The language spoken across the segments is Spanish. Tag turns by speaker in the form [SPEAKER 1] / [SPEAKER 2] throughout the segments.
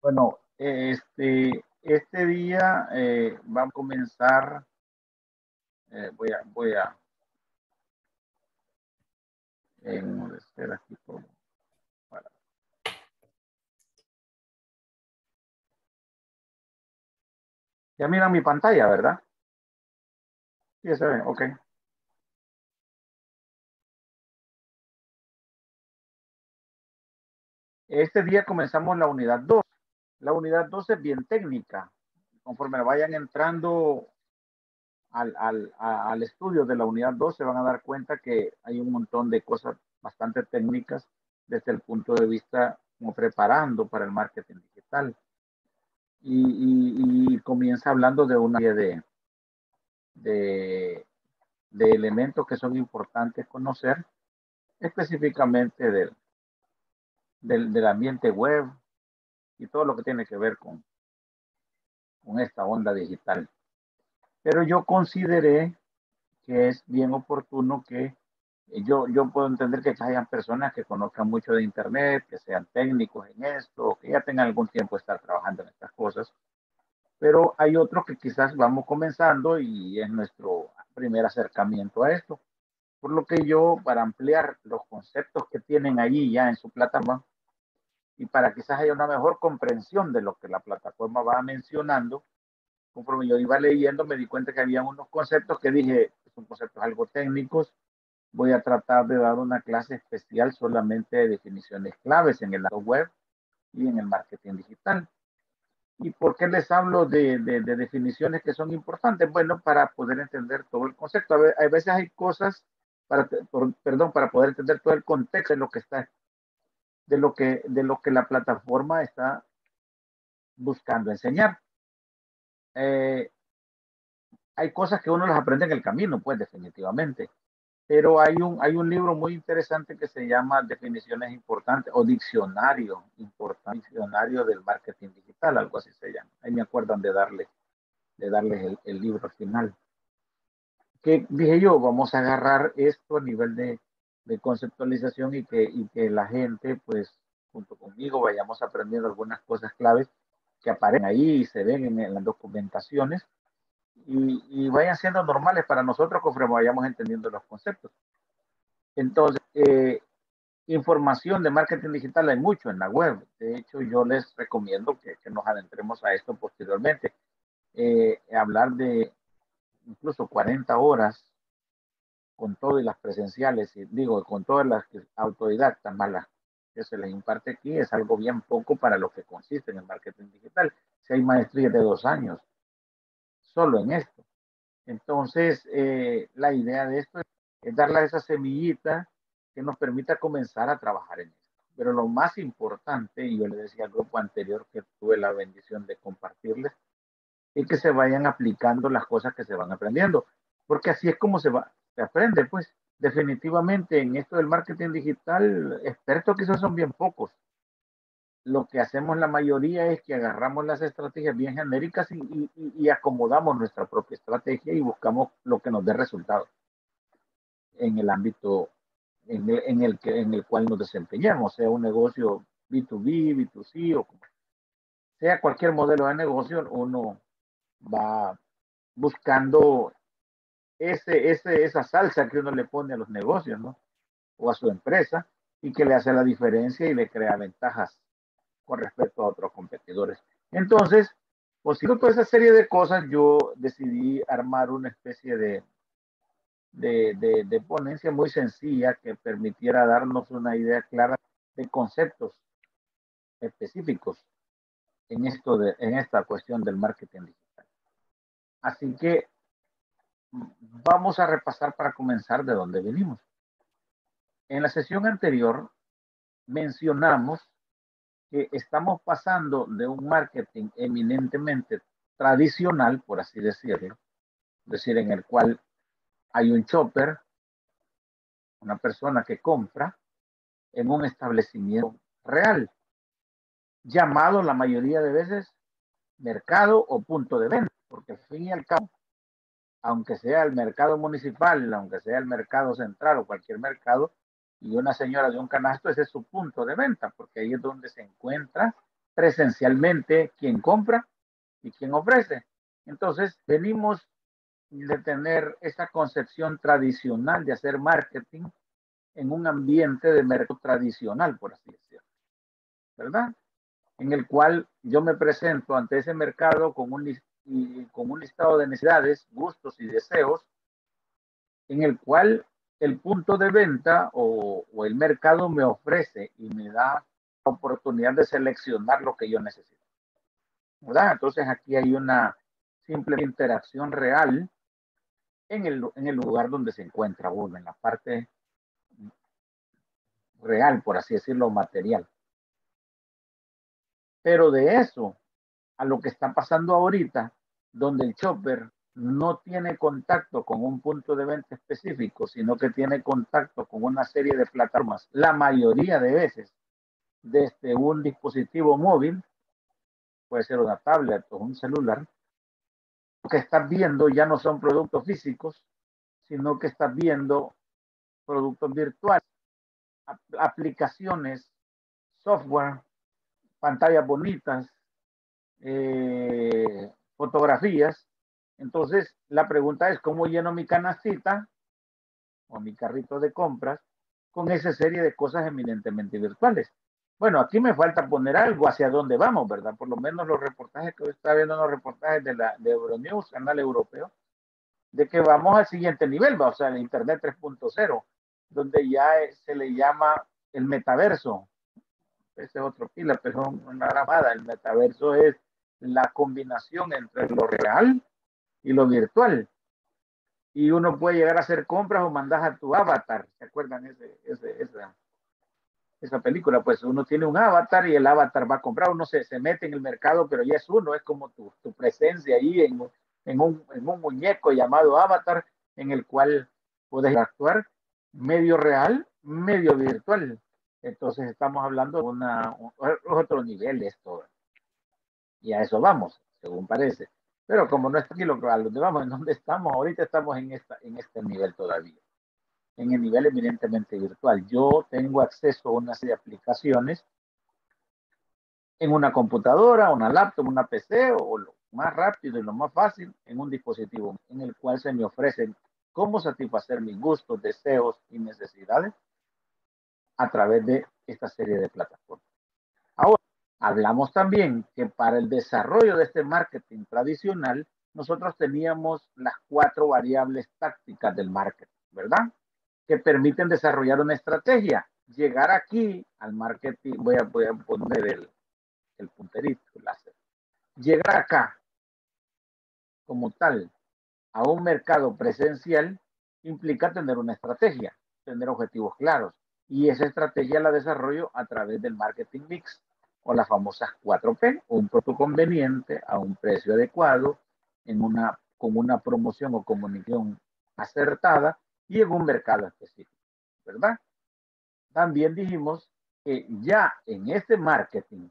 [SPEAKER 1] Bueno, este, este día eh, va a comenzar, eh, voy a, voy a, aquí Ya miran mi pantalla, ¿verdad? Sí, se ve, ok. Este día comenzamos la unidad 2. La unidad 2 es bien técnica. Conforme vayan entrando al, al, al, estudio de la unidad 2, se van a dar cuenta que hay un montón de cosas bastante técnicas desde el punto de vista como preparando para el marketing digital y, comienza hablando de una serie de, de, elementos que son importantes conocer, específicamente del, del, del, ambiente web y todo lo que tiene que ver con, con esta onda digital. Pero yo consideré que es bien oportuno que yo, yo puedo entender que hayan personas que conozcan mucho de Internet, que sean técnicos en esto, que ya tengan algún tiempo de estar trabajando en estas cosas, pero hay otros que quizás vamos comenzando y es nuestro primer acercamiento a esto. Por lo que yo, para ampliar los conceptos que tienen allí ya en su plataforma y para quizás haya una mejor comprensión de lo que la plataforma va mencionando, conforme yo iba leyendo, me di cuenta que había unos conceptos que dije, son conceptos algo técnicos, voy a tratar de dar una clase especial solamente de definiciones claves en el lado web y en el marketing digital. ¿Y por qué les hablo de, de, definiciones que son importantes? Bueno, para poder entender todo el concepto. A, veces hay cosas, para, perdón, para poder entender todo el contexto de lo que está, de lo que, de lo que la plataforma está buscando enseñar. Eh, hay cosas que uno las aprende en el camino, pues definitivamente pero hay un, hay un libro muy interesante que se llama Definiciones Importantes o Diccionario Importante, Diccionario del Marketing Digital, algo así se llama. Ahí me acuerdan de darle, de darles el, el libro al final. Que dije yo, vamos a agarrar esto a nivel de, de conceptualización y que, y que la gente, pues, junto conmigo, vayamos aprendiendo algunas cosas claves que aparecen ahí y se ven en, en las documentaciones y, vayan siendo normales para nosotros conforme vayamos entendiendo los conceptos. Entonces, eh, información de marketing digital hay mucho en la web. De hecho, yo les recomiendo que, que nos adentremos a esto posteriormente. Eh, hablar de incluso 40 horas con todas las presenciales, y digo, con todas las autodidactas malas que se les imparte aquí, es algo bien poco para lo que consiste en el marketing digital. Si hay maestrías de dos años, solo en esto. Entonces, eh, la idea de esto es darle esa semillita que nos permita comenzar a trabajar en esto. Pero lo más importante, y yo le decía al grupo anterior que tuve la bendición de compartirles, es que se vayan aplicando las cosas que se van aprendiendo, porque así es como se va, se aprende, pues. Definitivamente en esto del marketing digital, expertos quizás son bien pocos, lo que hacemos la mayoría es que agarramos las estrategias bien genéricas y, acomodamos nuestra propia estrategia y buscamos lo que nos dé resultados en el ámbito en el, que, en el cual nos desempeñamos, sea un negocio B2B, B2C o sea cualquier modelo de negocio, uno va buscando ese, esa salsa que uno le pone a los negocios, ¿no? O a su empresa y que le hace la diferencia y le crea ventajas con respecto a otros competidores. Entonces, consigo toda esa serie de cosas, yo decidí armar una especie de, de, de, ponencia muy sencilla que permitiera darnos una idea clara de conceptos específicos en, esto de, en esta cuestión del marketing digital. Así que vamos a repasar para comenzar de dónde venimos. En la sesión anterior mencionamos que estamos pasando de un marketing eminentemente tradicional, por así decirlo, es decir, en el cual hay un chopper, una persona que compra en un establecimiento real, llamado la mayoría de veces mercado o punto de venta, porque al fin y al cabo, aunque sea el mercado municipal, aunque sea el mercado central o cualquier mercado, y una señora de un canasto, ese es su punto de venta, porque ahí es donde se encuentra presencialmente quien compra y quien ofrece. Entonces, venimos de tener esa concepción tradicional de hacer marketing en un ambiente de mercado tradicional, por así decirlo, ¿verdad? En el cual yo me presento ante ese mercado con un, con un listado de necesidades, gustos y deseos, en el cual el punto de venta o, o el mercado me ofrece y me da la oportunidad de seleccionar lo que yo necesito. ¿verdad? Entonces aquí hay una simple interacción real en el, en el lugar donde se encuentra uno, en la parte real, por así decirlo, material. Pero de eso a lo que está pasando ahorita, donde el chopper no tiene contacto con un punto de venta específico, sino que tiene contacto con una serie de plataformas, la mayoría de veces desde un dispositivo móvil, puede ser una tablet o un celular, lo que estás viendo ya no son productos físicos, sino que estás viendo productos virtuales, aplicaciones, software, pantallas bonitas, eh, fotografías. Entonces, la pregunta es, ¿cómo lleno mi canastita o mi carrito de compras con esa serie de cosas eminentemente virtuales? Bueno, aquí me falta poner algo hacia dónde vamos, ¿verdad? Por lo menos los reportajes que hoy está viendo, los reportajes de, la, de Euronews, canal europeo, de que vamos al siguiente nivel, o sea, el Internet 3.0, donde ya se le llama el metaverso. Ese es otro pila, pero una grabada. El metaverso es la combinación entre lo real y lo virtual. Y uno puede llegar a hacer compras o mandas a tu avatar. ¿Se acuerdan ese, ese, ese esa película, pues uno tiene un avatar y el avatar va a comprar, uno se, se mete en el mercado, pero ya es uno, es como tu, tu presencia ahí en, en, un, en un muñeco llamado avatar en el cual puedes actuar medio real, medio virtual. Entonces estamos hablando de una, otro nivel esto. Y a eso vamos, según parece. Pero como no está aquí lo a donde vamos, en donde estamos, ahorita estamos en, esta, en este nivel todavía en el nivel eminentemente virtual. Yo tengo acceso a una serie de aplicaciones en una computadora, una laptop, una PC o lo más rápido y lo más fácil en un dispositivo en el cual se me ofrecen cómo satisfacer mis gustos, deseos y necesidades a través de esta serie de plataformas. Ahora, hablamos también que para el desarrollo de este marketing tradicional, nosotros teníamos las cuatro variables tácticas del marketing, ¿verdad? que permiten desarrollar una estrategia. Llegar aquí al marketing, voy a, voy a poner el, el punterito, el láser. Llegar acá como tal a un mercado presencial implica tener una estrategia, tener objetivos claros. Y esa estrategia la desarrollo a través del marketing mix o las famosas 4P, un producto conveniente a un precio adecuado, en una, con una promoción o comunicación acertada y en un mercado específico, ¿verdad? También dijimos que ya en este marketing,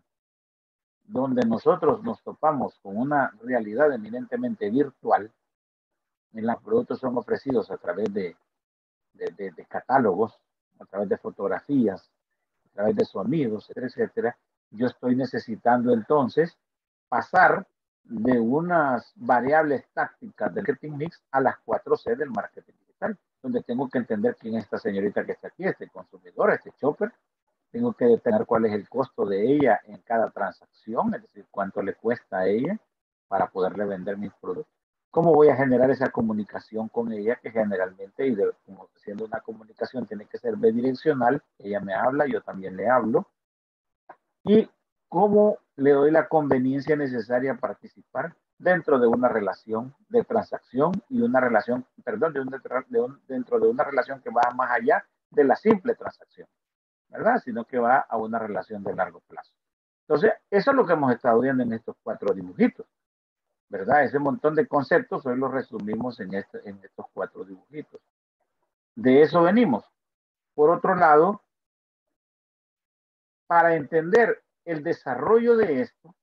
[SPEAKER 1] donde nosotros nos topamos con una realidad eminentemente virtual, en los productos son ofrecidos a través de, de, de, catálogos, a través de fotografías, a través de sonidos, etcétera, etcétera, yo estoy necesitando entonces pasar de unas variables tácticas del marketing mix a las 4C del marketing digital donde tengo que entender quién es esta señorita que está aquí, este consumidor, este chopper. Tengo que determinar cuál es el costo de ella en cada transacción, es decir, cuánto le cuesta a ella para poderle vender mis productos. ¿Cómo voy a generar esa comunicación con ella que generalmente, y de, como siendo una comunicación, tiene que ser bidireccional? Ella me habla, yo también le hablo. Y cómo le doy la conveniencia necesaria a participar dentro de una relación de transacción y una relación, perdón, de un, dentro de una relación que va más allá de la simple transacción, ¿verdad? Sino que va a una relación de largo plazo. Entonces, eso es lo que hemos estado viendo en estos cuatro dibujitos, ¿verdad? Ese montón de conceptos hoy los resumimos en, este, en estos cuatro dibujitos. De eso venimos. Por otro lado, para entender el desarrollo de esto,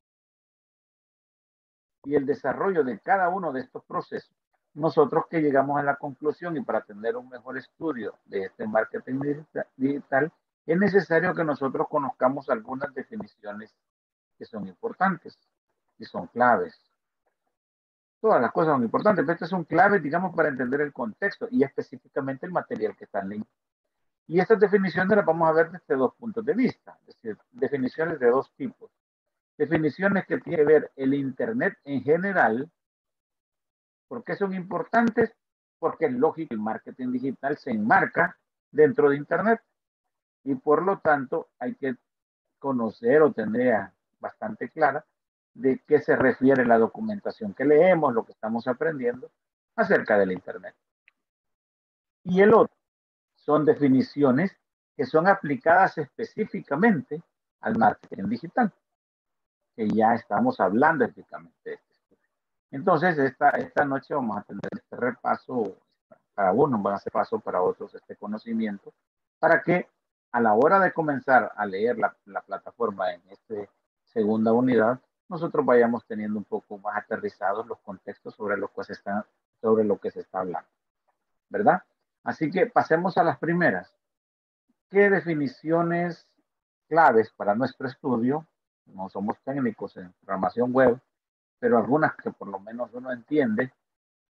[SPEAKER 1] y el desarrollo de cada uno de estos procesos, nosotros que llegamos a la conclusión y para tener un mejor estudio de este marketing digital, es necesario que nosotros conozcamos algunas definiciones que son importantes y son claves. Todas las cosas son importantes, pero estas son claves, digamos, para entender el contexto y específicamente el material que está en. Y estas definiciones las vamos a ver desde dos puntos de vista, es decir, definiciones de dos tipos. Definiciones que tiene que ver el Internet en general. ¿Por qué son importantes? Porque es lógico, el marketing digital se enmarca dentro de Internet y por lo tanto hay que conocer o tener bastante clara de qué se refiere la documentación que leemos, lo que estamos aprendiendo acerca del Internet. Y el otro son definiciones que son aplicadas específicamente al marketing digital, que ya estamos hablando específicamente este Entonces, esta, esta noche vamos a tener este repaso, para unos van a hacer paso para otros este conocimiento, para que a la hora de comenzar a leer la, la plataforma en esta segunda unidad, nosotros vayamos teniendo un poco más aterrizados los contextos sobre lo que se está, sobre lo que se está hablando. ¿Verdad? Así que pasemos a las primeras. ¿Qué definiciones claves para nuestro estudio? No somos técnicos en programación web, pero algunas que por lo menos uno entiende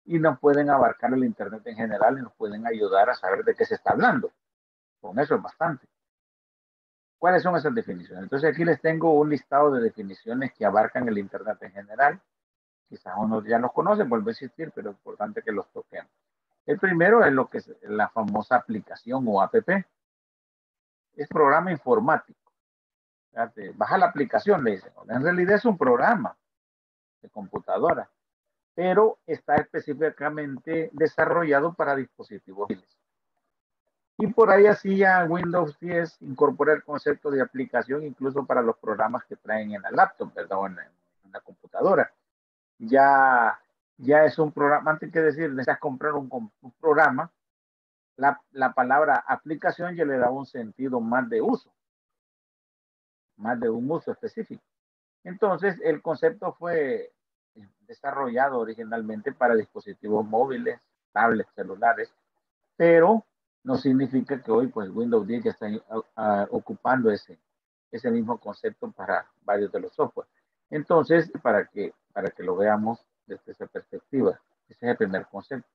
[SPEAKER 1] y nos pueden abarcar el Internet en general y nos pueden ayudar a saber de qué se está hablando. Con eso es bastante. ¿Cuáles son esas definiciones? Entonces aquí les tengo un listado de definiciones que abarcan el Internet en general. Quizás uno ya los conoce, vuelve a existir, pero es importante que los toquemos. El primero es lo que es la famosa aplicación o app. Es programa informático. Baja la aplicación, le dicen. En realidad es un programa de computadora, pero está específicamente desarrollado para dispositivos móviles. Y por ahí así ya Windows 10 incorpora el concepto de aplicación incluso para los programas que traen en la laptop, ¿verdad? O en, la computadora. Ya, ya es un programa, antes que decir, necesitas comprar un, un programa, la, la, palabra aplicación ya le da un sentido más de uso, más de un uso específico. Entonces, el concepto fue desarrollado originalmente para dispositivos móviles, tablets, celulares, pero no significa que hoy pues Windows 10 ya está ocupando ese, ese mismo concepto para varios de los software. Entonces, para que, para que lo veamos desde esa perspectiva, ese es el primer concepto.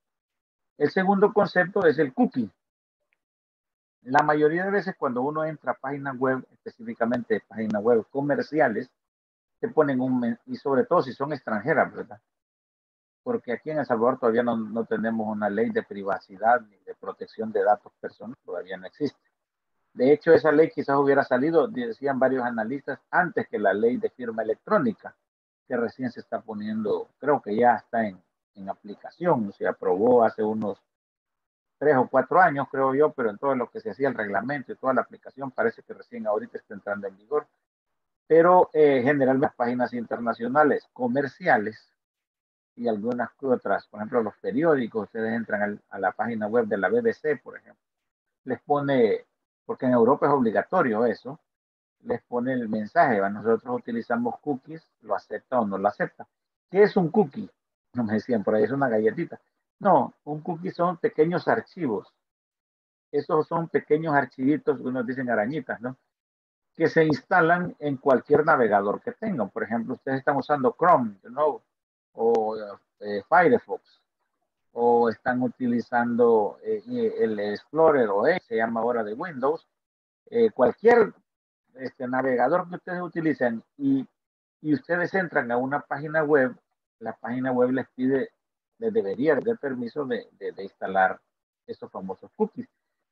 [SPEAKER 1] El segundo concepto es el cookie. La mayoría de veces cuando uno entra a páginas web, específicamente páginas web comerciales, te ponen un, y sobre todo si son extranjeras, ¿verdad? porque aquí en El Salvador todavía no, no, tenemos una ley de privacidad ni de protección de datos personales, todavía no existe. De hecho, esa ley quizás hubiera salido, decían varios analistas, antes que la ley de firma electrónica, que recién se está poniendo, creo que ya está en, en aplicación, se aprobó hace unos tres o cuatro años, creo yo, pero en todo lo que se hacía el reglamento y toda la aplicación parece que recién ahorita está entrando en vigor. Pero eh, generalmente las páginas internacionales comerciales y algunas otras, por ejemplo, los periódicos, ustedes entran a la página web de la BBC, por ejemplo, les pone, porque en Europa es obligatorio eso, les pone el mensaje, nosotros utilizamos cookies, lo acepta o no lo acepta. ¿Qué es un cookie? No me decían por ahí, es una galletita. No, un cookie son pequeños archivos. Esos son pequeños archivitos, unos dicen arañitas, ¿no? Que se instalan en cualquier navegador que tengan. Por ejemplo, ustedes están usando Chrome, ¿no? o eh, Firefox o están utilizando eh, el Explorer o se llama ahora de Windows, eh, cualquier este, navegador que ustedes utilicen y, y, ustedes entran a una página web, la página web les pide, les debería dar permiso de, de, instalar esos famosos cookies.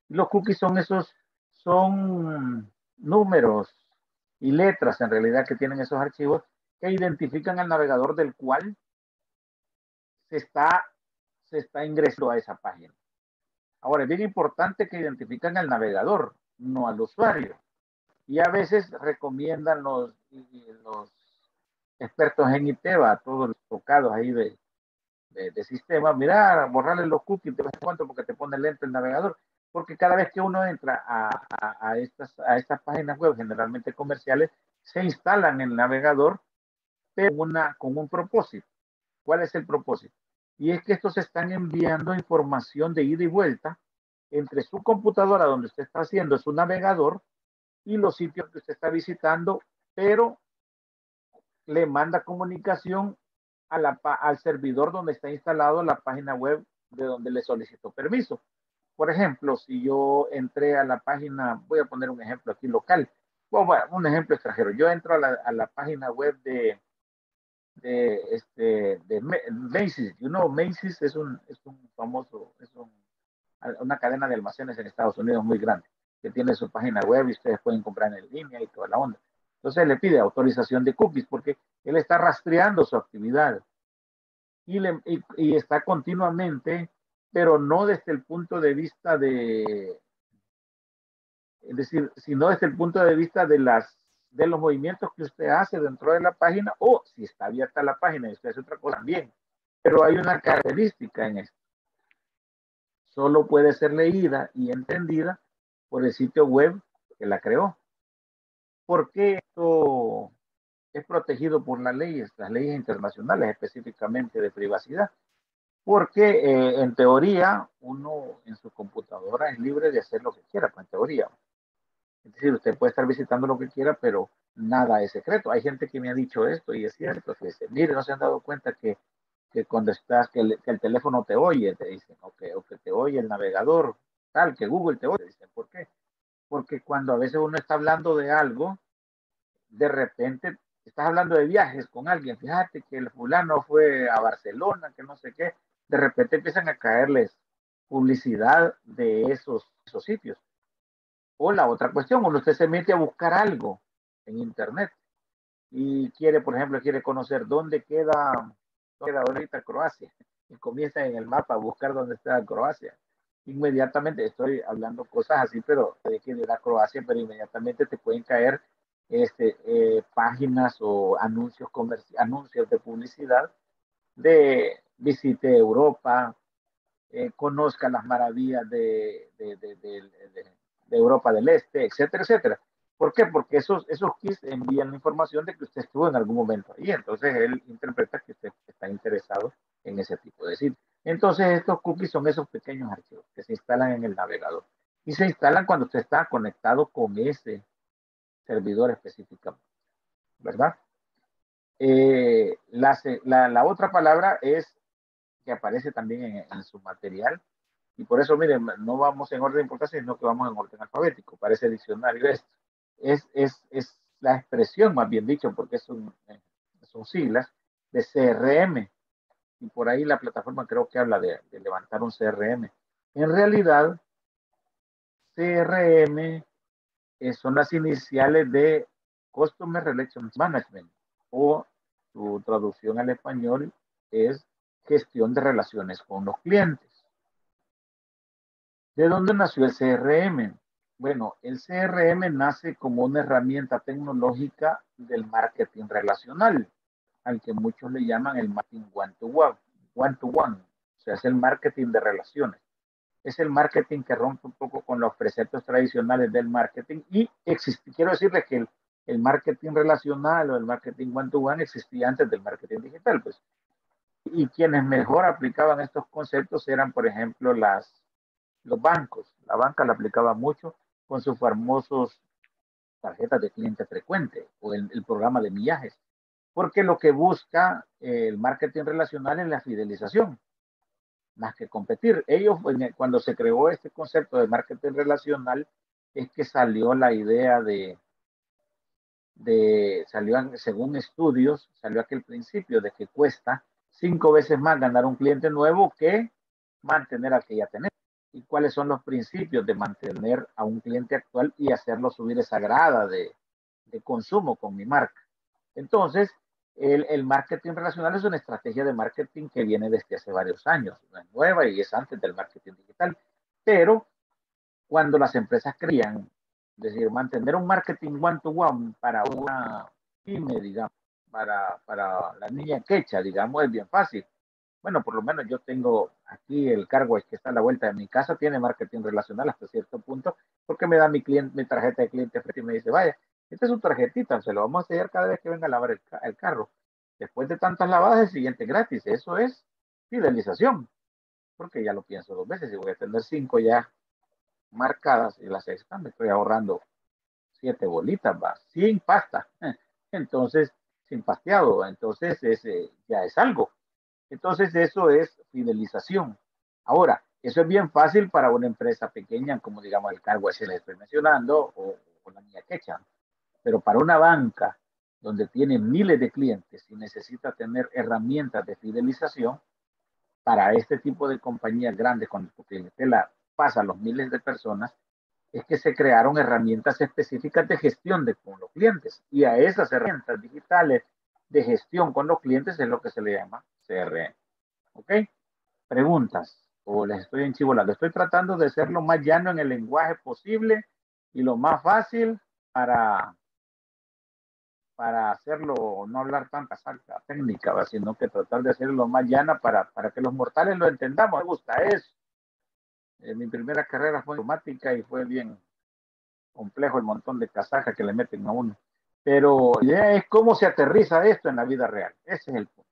[SPEAKER 1] Los cookies son esos, son números y letras en realidad que tienen esos archivos que identifican al navegador del cual se está, se está ingresando a esa página. Ahora, es bien importante que identifiquen al navegador, no al usuario. Y a veces recomiendan los, expertos en ITEVA, todos los tocados ahí de, de, sistema, mirar, borrarle los cookies de vez en cuando porque te pone lento el navegador. Porque cada vez que uno entra a, a, a, estas, a estas páginas web, generalmente comerciales, se instalan en el navegador, pero una, con un propósito. ¿Cuál es el propósito? Y es que estos están enviando información de ida y vuelta entre su computadora donde usted está haciendo su navegador y los sitios que usted está visitando, pero le manda comunicación a la, al servidor donde está instalado la página web de donde le solicitó permiso. Por ejemplo, si yo entré a la página, voy a poner un ejemplo aquí local, bueno, un ejemplo extranjero. Yo entro a la, a la página web de, de, este, de Macy's. You know, Macy's es un, es un famoso, es un, una cadena de almacenes en Estados Unidos muy grande, que tiene su página web y ustedes pueden comprar en línea y toda la onda. Entonces le pide autorización de cookies porque él está rastreando su actividad y, le, y, y está continuamente, pero no desde el punto de vista de, es decir, sino desde el punto de vista de las de los movimientos que usted hace dentro de la página o si está abierta la página y usted hace otra cosa también. Pero hay una característica en esto. Solo puede ser leída y entendida por el sitio web que la creó. ¿Por qué esto es protegido por las leyes, las leyes internacionales específicamente de privacidad? Porque eh, en teoría uno en su computadora es libre de hacer lo que quiera, pues en teoría. Es decir, usted puede estar visitando lo que quiera, pero nada es secreto. Hay gente que me ha dicho esto y es cierto, que dice, mire, no se han dado cuenta que, que cuando estás, que que el, teléfono te oye, te dicen, o que, o que te oye el navegador, tal, que Google te oye, ¿por qué? Porque cuando a veces uno está hablando de algo, de repente estás hablando de viajes con alguien, fíjate que el fulano fue a Barcelona, que no sé qué, de repente empiezan a caerles publicidad de esos, esos sitios. O la otra cuestión, cuando usted se mete a buscar algo en Internet y quiere, por ejemplo, quiere conocer dónde queda, dónde queda ahorita Croacia y comienza en el mapa a buscar dónde está Croacia. Inmediatamente, estoy hablando cosas así, pero de que de la Croacia, pero inmediatamente te pueden caer este, eh, páginas o anuncios, anuncios de publicidad de visite Europa, eh, conozca las maravillas de, de, de, de Europa del Este, etcétera, etcétera. ¿Por qué? Porque esos, esos kits envían la información de que usted estuvo en algún momento ahí. Entonces él interpreta que usted está interesado en ese tipo de sitio. Entonces estos cookies son esos pequeños archivos que se instalan en el navegador. Y se instalan cuando usted está conectado con ese servidor específicamente. ¿Verdad? Eh, la, la, la, otra palabra es que aparece también en, en su material y por eso, miren, no vamos en orden de importancia, sino que vamos en orden alfabético. Parece diccionario esto. Es, es, es la expresión, más bien dicho, porque son, son siglas, de CRM. Y por ahí la plataforma creo que habla de, levantar un CRM. En realidad, CRM eh, son las iniciales de Customer Relations Management o su traducción al español es gestión de relaciones con los clientes. ¿De dónde nació el CRM? Bueno, el CRM nace como una herramienta tecnológica del marketing relacional, al que muchos le llaman el marketing one-to-one, one-to-one, o sea, es el marketing de relaciones. Es el marketing que rompe un poco con los preceptos tradicionales del marketing y existe, quiero decirles que el, el marketing relacional o el marketing one-to-one -one existía antes del marketing digital, pues. Y quienes mejor aplicaban estos conceptos eran, por ejemplo, las los bancos. La banca la aplicaba mucho con sus famosos tarjetas de cliente frecuente o el, el programa de millajes, porque lo que busca el marketing relacional es la fidelización, más que competir. Ellos, cuando se creó este concepto de marketing relacional, es que salió la idea de, de salió, según estudios, salió aquel principio de que cuesta cinco veces más ganar un cliente nuevo que mantener al que ya tenemos y cuáles son los principios de mantener a un cliente actual y hacerlo subir esa grada de, de consumo con mi marca. Entonces, el, marketing relacional es una estrategia de marketing que viene desde hace varios años, no es nueva y es antes del marketing digital, pero cuando las empresas creían, es decir, mantener un marketing one-to-one -one para una pyme, digamos, para, para la niña quecha, digamos, es bien fácil. Bueno, por lo menos yo tengo aquí el cargo que está a la vuelta de mi casa, tiene marketing relacional hasta cierto punto, porque me da mi cliente, mi tarjeta de cliente y me dice, vaya, esta es su tarjetita, se lo vamos a sellar cada vez que venga a lavar el, el carro. Después de tantas lavadas, el siguiente gratis. Eso es fidelización, porque ya lo pienso dos veces, y voy a tener cinco ya marcadas y la sexta me estoy ahorrando siete bolitas, va, sin pasta. Entonces, sin pasteado, entonces ese ya es algo. Entonces, eso es fidelización. Ahora, eso es bien fácil para una empresa pequeña, como digamos el cargo ese le estoy mencionando, o, o la mía quecha. Pero para una banca donde tiene miles de clientes y necesita tener herramientas de fidelización, para este tipo de compañías grandes, tu clientela pasa a los miles de personas, es que se crearon herramientas específicas de gestión de, con los clientes. Y a esas herramientas digitales de gestión con los clientes es lo que se le llama CRM. ¿Ok? Preguntas. O les estoy enchivolando. Estoy tratando de ser lo más llano en el lenguaje posible y lo más fácil para, para hacerlo, no hablar tanta salta técnica, sino que tratar de hacerlo lo más llana para, para que los mortales lo entendamos. Me gusta eso. Eh, mi primera carrera fue informática y fue bien complejo el montón de casajas que le meten a uno. Pero ya es cómo se aterriza esto en la vida real. Ese es el punto.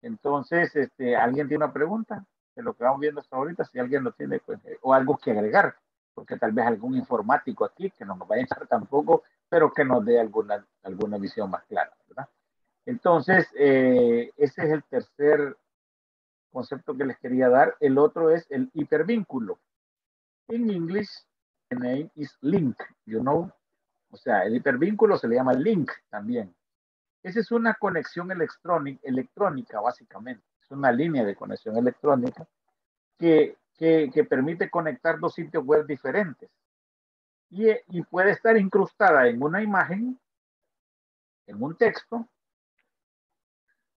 [SPEAKER 1] Entonces, este, ¿alguien tiene una pregunta de lo que vamos viendo hasta ahorita? Si alguien lo tiene, pues, eh, o algo que agregar, porque tal vez algún informático aquí, que no nos vaya a echar tampoco, pero que nos dé alguna, alguna visión más clara, ¿verdad? Entonces, eh, ese es el tercer concepto que les quería dar. El otro es el hipervínculo. En inglés, the name is link, you know. O sea, el hipervínculo se le llama link también. Esa es una conexión electrónica básicamente. Es una línea de conexión electrónica que, que, que permite conectar dos sitios web diferentes. Y, y puede estar incrustada en una imagen, en un texto,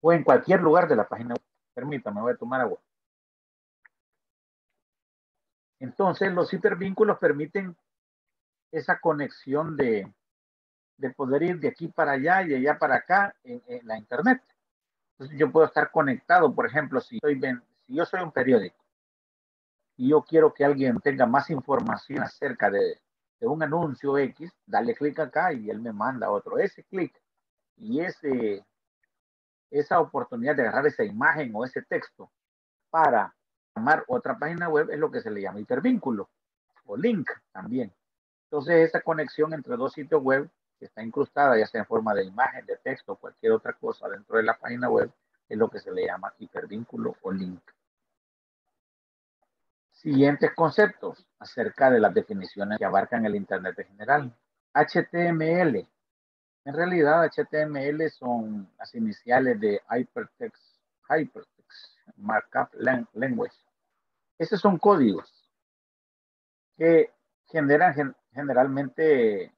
[SPEAKER 1] o en cualquier lugar de la página web. Permítame, voy a tomar agua. Entonces, los hipervínculos permiten esa conexión de, de poder ir de aquí para allá y de allá para acá en, en, la Internet. Entonces, yo puedo estar conectado, por ejemplo, si, soy, si yo soy un periódico y yo quiero que alguien tenga más información acerca de, de un anuncio X, dale clic acá y él me manda otro. Ese clic y ese esa oportunidad de agarrar esa imagen o ese texto para llamar otra página web es lo que se le llama hipervínculo o link también. Entonces, esa conexión entre dos sitios web que está incrustada, ya sea en forma de imagen, de texto o cualquier otra cosa dentro de la página web, es lo que se le llama hipervínculo o link. Siguientes conceptos acerca de las definiciones que abarcan el Internet en general. HTML en realidad, HTML son las iniciales de Hypertext, Markup Language. Esos son códigos que generan, generalmente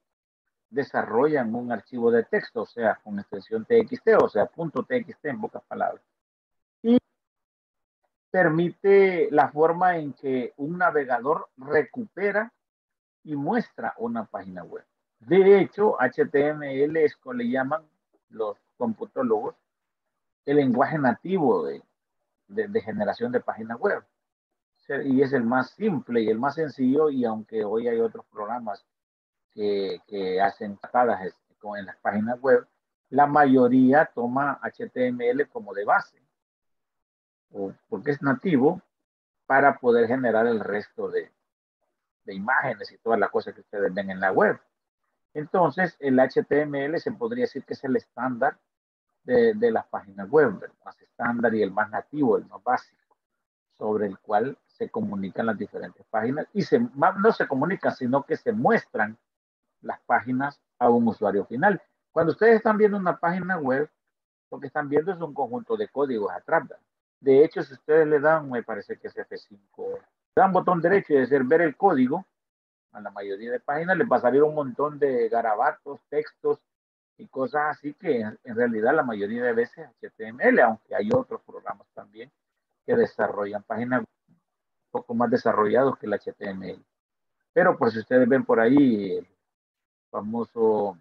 [SPEAKER 1] desarrollan un archivo de texto, o sea, con extensión TXT, o sea, punto .txt en pocas palabras. Permite la forma en que un navegador recupera y muestra una página web. De hecho, HTML es como le llaman los computólogos el lenguaje nativo de, generación de páginas web. Y es el más simple y el más sencillo, y aunque hoy hay otros programas que, que hacen tratadas en las páginas web, la mayoría toma HTML como de base, porque es nativo para poder generar el resto de, de imágenes y todas las cosas que ustedes ven en la web. Entonces, el HTML se podría decir que es el estándar de, de las páginas web, el más estándar y el más nativo, el más básico, sobre el cual se comunican las diferentes páginas y se, no se comunican, sino que se muestran las páginas a un usuario final. Cuando ustedes están viendo una página web, lo que están viendo es un conjunto de códigos atrás. De hecho, si ustedes le dan, me parece que es F5, le dan botón derecho y decir ver el código, a la mayoría de páginas les va a salir un montón de garabatos, textos y cosas así que en realidad la mayoría de veces HTML, aunque hay otros programas también que desarrollan páginas un poco más desarrollados que el HTML. Pero por si ustedes ven por ahí el famoso,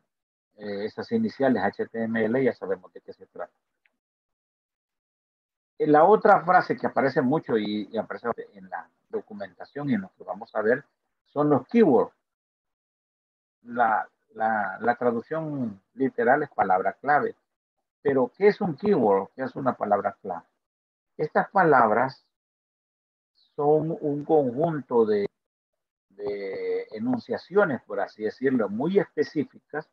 [SPEAKER 1] eh, esas iniciales HTML, ya sabemos de qué se trata. La otra frase que aparece mucho y, y aparece en la documentación y en lo que vamos a ver son los keywords. La, la, traducción literal es palabra clave. Pero, ¿qué es un keyword? ¿Qué es una palabra clave? Estas palabras son un conjunto de, de enunciaciones, por así decirlo, muy específicas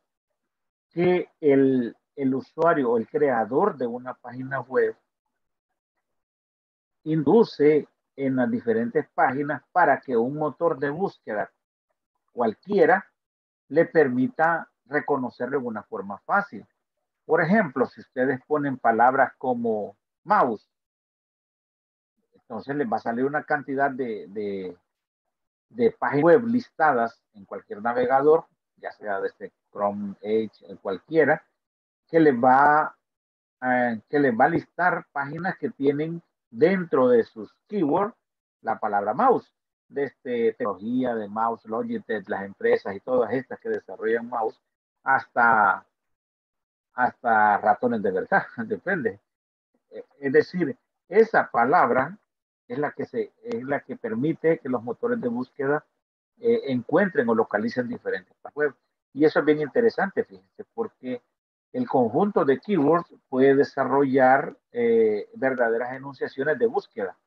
[SPEAKER 1] que el, el usuario o el creador de una página web induce en las diferentes páginas para que un motor de búsqueda cualquiera le permita reconocerlo de una forma fácil. Por ejemplo, si ustedes ponen palabras como mouse, entonces les va a salir una cantidad de, de, páginas web listadas en cualquier navegador, ya sea desde Chrome, Edge, cualquiera, que les va, que les va a listar páginas que tienen dentro de sus keywords la palabra mouse. Desde tecnología de mouse, Logitech, las empresas y todas estas que desarrollan mouse, hasta, hasta ratones de verdad, depende. Es decir, esa palabra es la que, se, es la que permite que los motores de búsqueda eh, encuentren o localicen diferentes web. Y eso es bien interesante, fíjense, porque el conjunto de keywords puede desarrollar eh, verdaderas enunciaciones de búsqueda.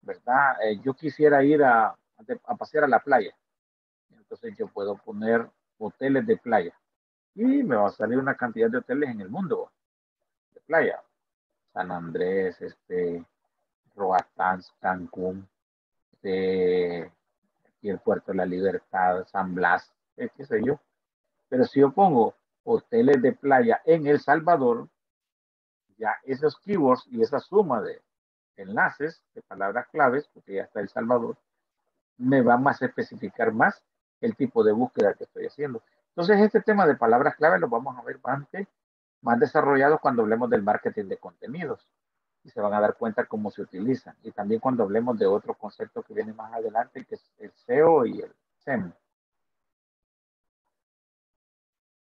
[SPEAKER 1] ¿Verdad? Eh, yo quisiera ir a, a, pasear a la playa. Entonces yo puedo poner hoteles de playa. Y me va a salir una cantidad de hoteles en el mundo de playa. San Andrés, este, Roatán, Cancún, de, aquí el Puerto de la Libertad, San Blas, eh, qué sé yo. Pero si yo pongo hoteles de playa en El Salvador, ya esos keywords y esa suma de enlaces, de palabras claves, porque ya está El Salvador, me va más a especificar más el tipo de búsqueda que estoy haciendo. Entonces, este tema de palabras claves lo vamos a ver antes, más desarrollado cuando hablemos del marketing de contenidos. Y se van a dar cuenta cómo se utilizan. Y también cuando hablemos de otro concepto que viene más adelante, que es el SEO y el SEM.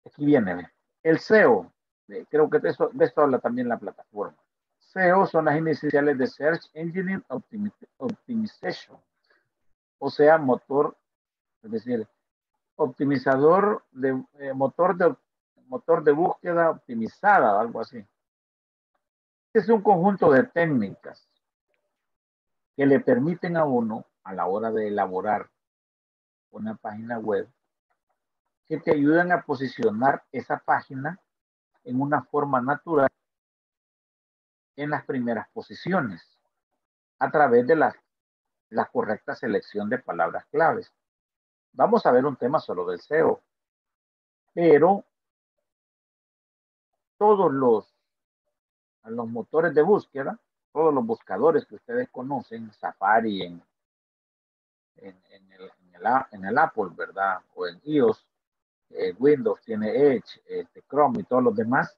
[SPEAKER 1] Aquí viene. El SEO, creo que de, eso, habla también la plataforma. SEO son las iniciales de Search Engine Optimization, o sea, motor, es decir, optimizador de eh, motor de motor de búsqueda optimizada, algo así. Es un conjunto de técnicas que le permiten a uno, a la hora de elaborar una página web, que te ayudan a posicionar esa página en una forma natural en las primeras posiciones a través de la, la correcta selección de palabras claves. Vamos a ver un tema solo del SEO, pero todos los, los motores de búsqueda, todos los buscadores que ustedes conocen, Safari en, en, el, en el Apple, ¿verdad? O en iOS, eh, Windows, tiene Edge, este, Chrome y todos los demás,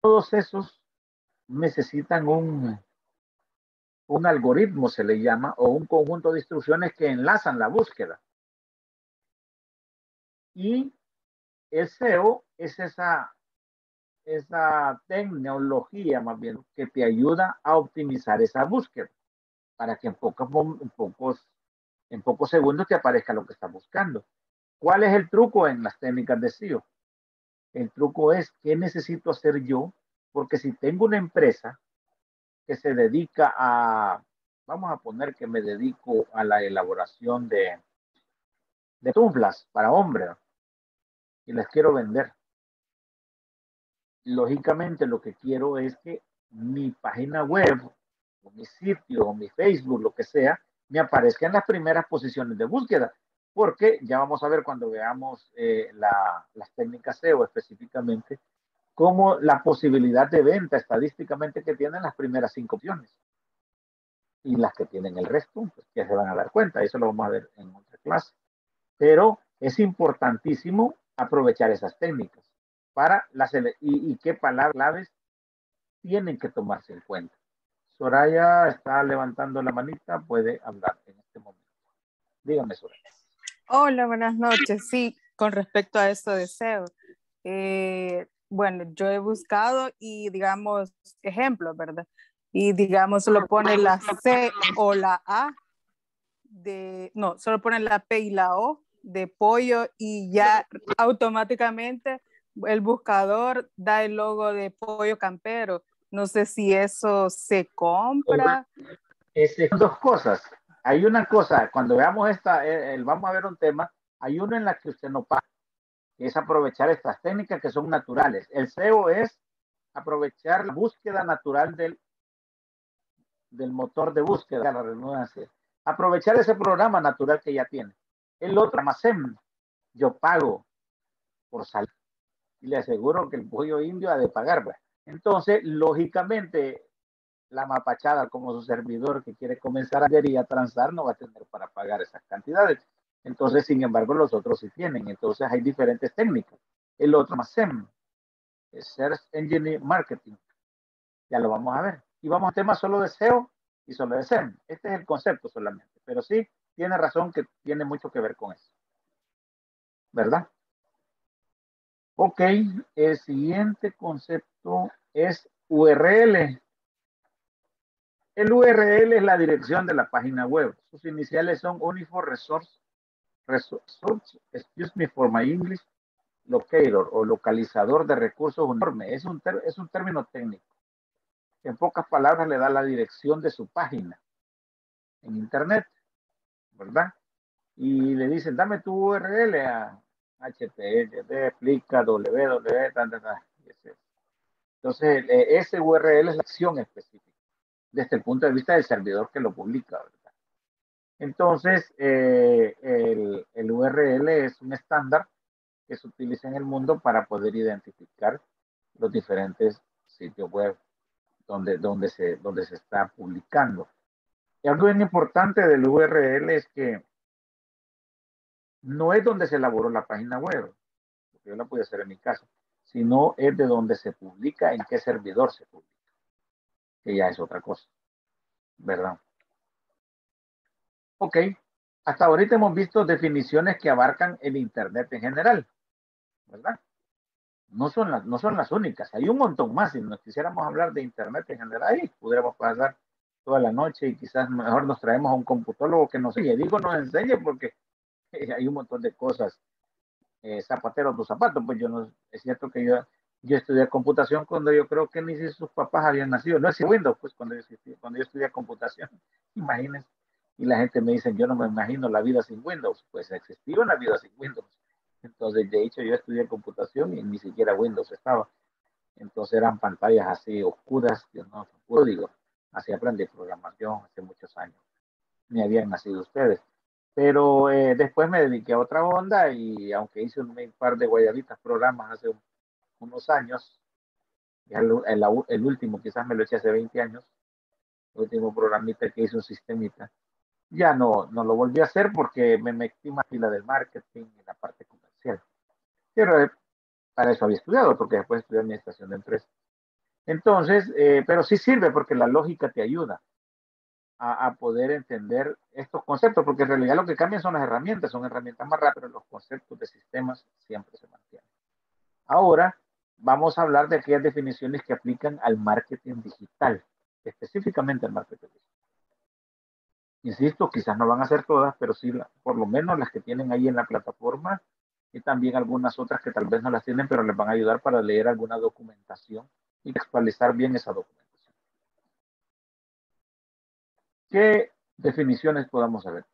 [SPEAKER 1] todos esos necesitan un, un algoritmo, se le llama, o un conjunto de instrucciones que enlazan la búsqueda. Y el SEO es esa, esa tecnología más bien que te ayuda a optimizar esa búsqueda para que en pocos, pocos, en pocos segundos te aparezca lo que estás buscando. ¿Cuál es el truco en las técnicas de SEO? El truco es qué necesito hacer yo, porque si tengo una empresa que se dedica a, vamos a poner que me dedico a la elaboración de, de para hombres y las quiero vender. Lógicamente lo que quiero es que mi página web, o mi sitio, o mi Facebook, lo que sea, me aparezca en las primeras posiciones de búsqueda porque ya vamos a ver cuando veamos eh, las técnicas SEO específicamente, cómo la posibilidad de venta estadísticamente que tienen las primeras cinco opciones y las que tienen el resto, pues ya se van a dar cuenta, eso lo vamos a ver en otra clase. Pero es importantísimo aprovechar esas técnicas para las y, y qué palabras claves tienen que tomarse en cuenta. Soraya está levantando la manita, puede hablar en este momento. Dígame, Soraya.
[SPEAKER 2] Hola, buenas noches. Sí, con respecto a esto de SEO. Eh, bueno, yo he buscado y digamos ejemplos, ¿verdad? Y digamos, solo pone la C o la A de, no, solo pone la P y la O de pollo y ya automáticamente el buscador da el logo de pollo campero No sé si eso se compra.
[SPEAKER 1] Es, dos cosas. Hay una cosa, cuando veamos esta, eh, vamos a ver un tema, hay uno en la que usted no paga, que es aprovechar estas técnicas que son naturales. El SEO es aprovechar la búsqueda natural del, del motor de búsqueda, la redundancia. Aprovechar ese programa natural que ya tiene. El otro, almacén, yo pago por salir. Y le aseguro que el pollo indio ha de pagar. Pues. Entonces, lógicamente, la mapachada como su servidor que quiere comenzar a ver y a transar no va a tener para pagar esas cantidades. Entonces, sin embargo, los otros sí tienen. Entonces, hay diferentes técnicas. El otro, SEM, Search Engine Marketing. Ya lo vamos a ver. Y vamos a temas solo de SEO y solo de SEM. Este es el concepto solamente. Pero sí, tiene razón que tiene mucho que ver con eso. ¿Verdad? Ok, el siguiente concepto es URL. El URL es la dirección de la página web. Sus iniciales son Unifor Resource, Resource, excuse me for my English, locator o localizador de recursos enorme. Es un, es un término técnico. En pocas palabras le da la dirección de su página en Internet, ¿verdad? Y le dicen, dame tu URL a HTTP, explica www, Entonces, ese URL es la acción específica, desde el punto de vista del servidor que lo publica. Entonces, eh, el, el URL es un estándar que se utiliza en el mundo para poder identificar los diferentes sitios web donde, donde, se, donde se está publicando. Y algo bien importante del URL es que no es donde se elaboró la página web, porque yo la pude hacer en mi caso, sino es de donde se publica, en qué servidor se publica, que ya es otra cosa, ¿verdad? Ok, hasta ahorita hemos visto definiciones que abarcan el Internet en general, ¿verdad? No son, las, no son las únicas, hay un montón más. Si nos quisiéramos hablar de Internet en general, ahí pudiéramos pasar toda la noche y quizás mejor nos traemos a un computólogo que nos enseñe. Digo, nos enseñe porque hay un montón de cosas. Eh, zapateros tus zapatos, pues yo no, es cierto que yo, yo estudié computación cuando yo creo que ni si sus papás habían nacido. No es Windows, pues cuando yo, cuando yo estudié computación, imagínense. Y la gente me dice, yo no me imagino la vida sin Windows. Pues existía una vida sin Windows. Entonces, de hecho, yo estudié computación y ni siquiera Windows estaba. Entonces eran pantallas así oscuras, yo no digo, así aprendí programación hace muchos años. Ni habían nacido ustedes. Pero eh, después me dediqué a otra onda y aunque hice un, par de guayabitas programas hace unos años, el, el, último quizás me lo eché hace 20 años, el último programita que hice un sistemita, ya no, no lo volví a hacer porque me metí más fila del marketing y la parte comercial. Pero eh, para eso había estudiado, porque después estudié administración de empresas. Entonces, eh, pero sí sirve porque la lógica te ayuda a, poder entender estos conceptos, porque en realidad lo que cambian son las herramientas, son herramientas más rápidas, los conceptos de sistemas siempre se mantienen. Ahora vamos a hablar de aquellas definiciones que aplican al marketing digital, específicamente al marketing digital. Insisto, quizás no van a ser todas, pero sí por lo menos las que tienen ahí en la plataforma y también algunas otras que tal vez no las tienen, pero les van a ayudar para leer alguna documentación y actualizar bien esa documentación. ¿Qué definiciones podamos saber?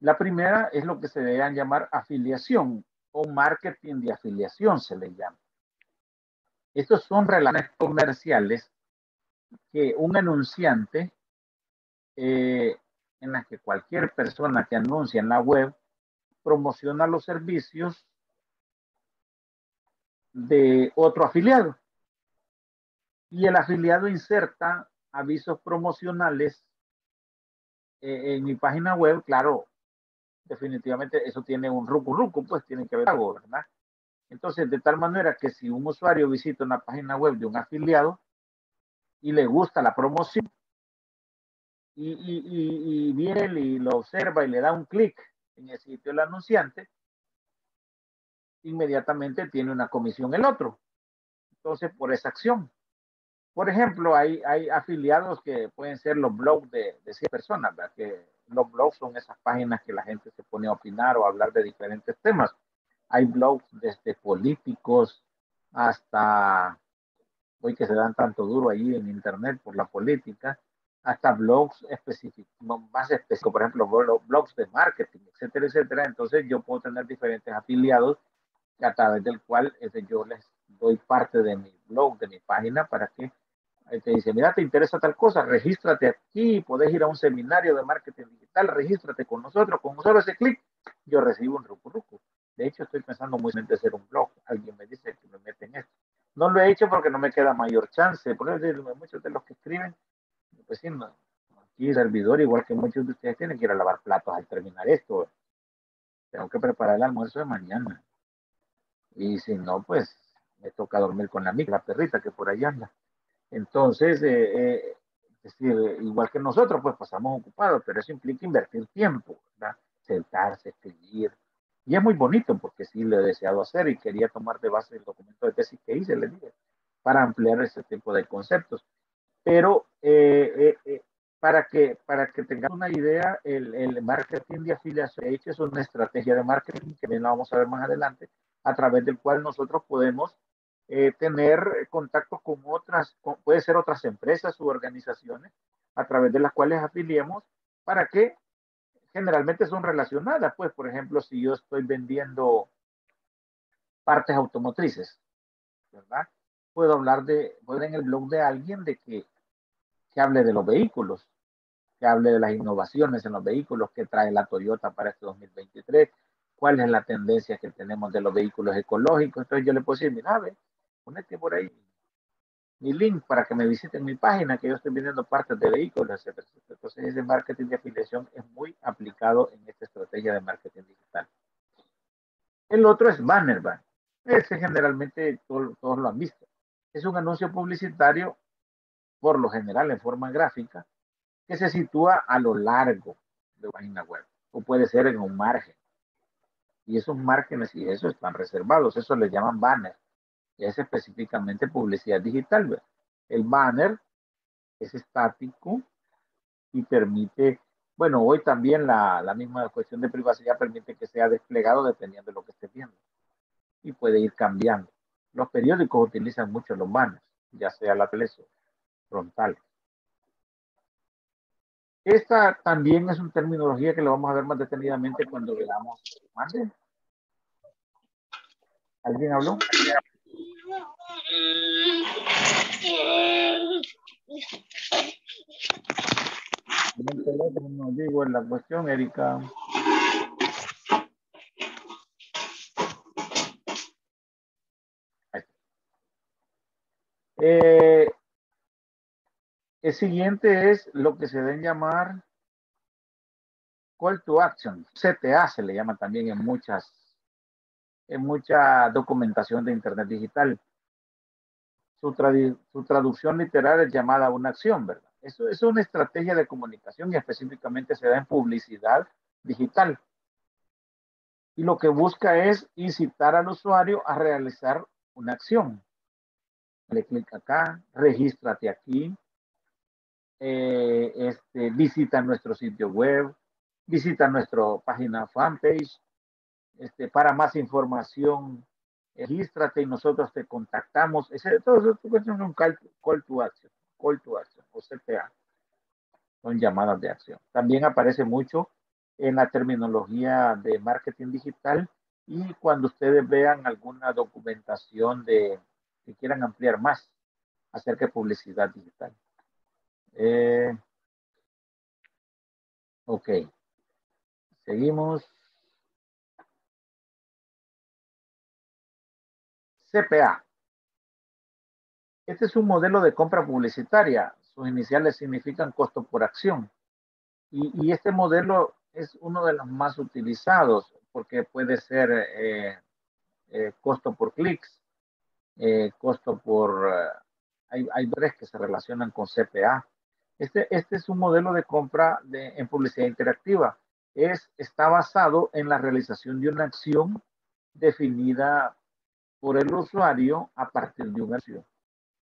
[SPEAKER 1] La primera es lo que se deberían llamar afiliación o marketing de afiliación se le llama. Estos son relaciones comerciales que un anunciante eh, en las que cualquier persona que anuncia en la web promociona los servicios de otro afiliado. Y el afiliado inserta avisos promocionales eh, en mi página web, claro, definitivamente eso tiene un ruco ruco, pues tiene que ver algo, ¿verdad? Entonces, de tal manera que si un usuario visita una página web de un afiliado y le gusta la promoción y, y, viene y lo observa y le da un clic en el sitio del anunciante, inmediatamente tiene una comisión el otro. Entonces, por esa acción. Por ejemplo, hay, hay afiliados que pueden ser los blogs de, de 100 personas, ¿verdad? que los blogs son esas páginas que la gente se pone a opinar o a hablar de diferentes temas. Hay blogs desde políticos hasta hoy que se dan tanto duro ahí en Internet por la política, hasta blogs específicos, más específicos, por ejemplo, blogs de marketing, etcétera, etcétera. Entonces yo puedo tener diferentes afiliados a través del cual este, yo les doy parte de mi blog, de mi página, para que te este, dice, mira, te interesa tal cosa, regístrate aquí, podés ir a un seminario de marketing digital, regístrate con nosotros, con solo ese clic, yo recibo un rucurucu. De hecho, estoy pensando muy en hacer un blog. Alguien me dice que me mete en esto. No lo he hecho porque no me queda mayor chance. Por eso muchos de los que escriben, pues sí, no, aquí servidor, igual que muchos de ustedes, tienen que ir a lavar platos al terminar esto. Tengo que preparar el almuerzo de mañana. Y si no, pues me toca dormir con la amiga, la perrita que por ahí anda. Entonces, eh, eh, es decir, igual que nosotros, pues pasamos ocupados, pero eso implica invertir tiempo, ¿verdad? Sentarse, escribir. Y es muy bonito porque sí lo he deseado hacer y quería tomar de base el documento de tesis que hice, le dije, para ampliar ese tipo de conceptos. Pero eh, para, que, para que tengan una idea, el, el marketing de afiliación es una estrategia de marketing que bien la vamos a ver más adelante, a través del cual nosotros podemos eh, tener contacto con otras, puede ser otras empresas u organizaciones a través de las cuales afiliemos para que generalmente son relacionadas. Pues, por ejemplo, si yo estoy vendiendo partes automotrices, ¿verdad? Puedo hablar de, puedo en el blog de alguien de que, que hable de los vehículos, que hable de las innovaciones en los vehículos que trae la Toyota para este 2023, cuál es la tendencia que tenemos de los vehículos ecológicos. Entonces yo le puedo decir, mira, ve, ponete por ahí mi link para que me visiten mi página, que yo estoy vendiendo partes de vehículos, etc. Entonces ese marketing de afiliación es muy aplicado en esta estrategia de marketing digital. El otro es banner ban. Ese generalmente todos lo han visto. Es un anuncio publicitario, por lo general en forma gráfica, que se sitúa a lo largo de la página web o puede ser en un margen y esos márgenes y eso están reservados, eso le llaman banner, es específicamente publicidad digital. El banner es estático y permite, bueno, hoy también la, la misma cuestión de privacidad permite que sea desplegado dependiendo de lo que esté viendo y puede ir cambiando. Los periódicos utilizan mucho los banners, ya sea la televisión frontal. Esta también es una terminología que lo vamos a ver más detenidamente cuando veamos. ¿Alguien habló? No digo en la cuestión, Erika. Eh, el siguiente es lo que se deben llamar call to action. CTA se le llama también en muchas, mucha documentación de Internet digital. Su, traducción literal es llamada una acción, ¿verdad? Es una estrategia de comunicación y específicamente se da en publicidad digital. Y lo que busca es incitar al usuario a realizar una acción. Le clic acá, regístrate aquí, eh, este, visita nuestro sitio web, visita nuestra página fanpage. Este, para más información, regístrate y nosotros te contactamos. Ese, todo eso es un call, to action, call to action o CTA. Son llamadas de acción. También aparece mucho en la terminología de marketing digital y cuando ustedes vean alguna documentación de que quieran ampliar más acerca de publicidad digital. Eh, ok. Seguimos. CPA. Este es un modelo de compra publicitaria. Sus iniciales significan costo por acción. Y, este modelo es uno de los más utilizados porque puede ser eh, eh, costo por clics, costo por... hay, hay tres que se relacionan con CPA. Este, este es un modelo de compra de, en publicidad interactiva. Es, está basado en la realización de una acción definida por el usuario a partir de una acción.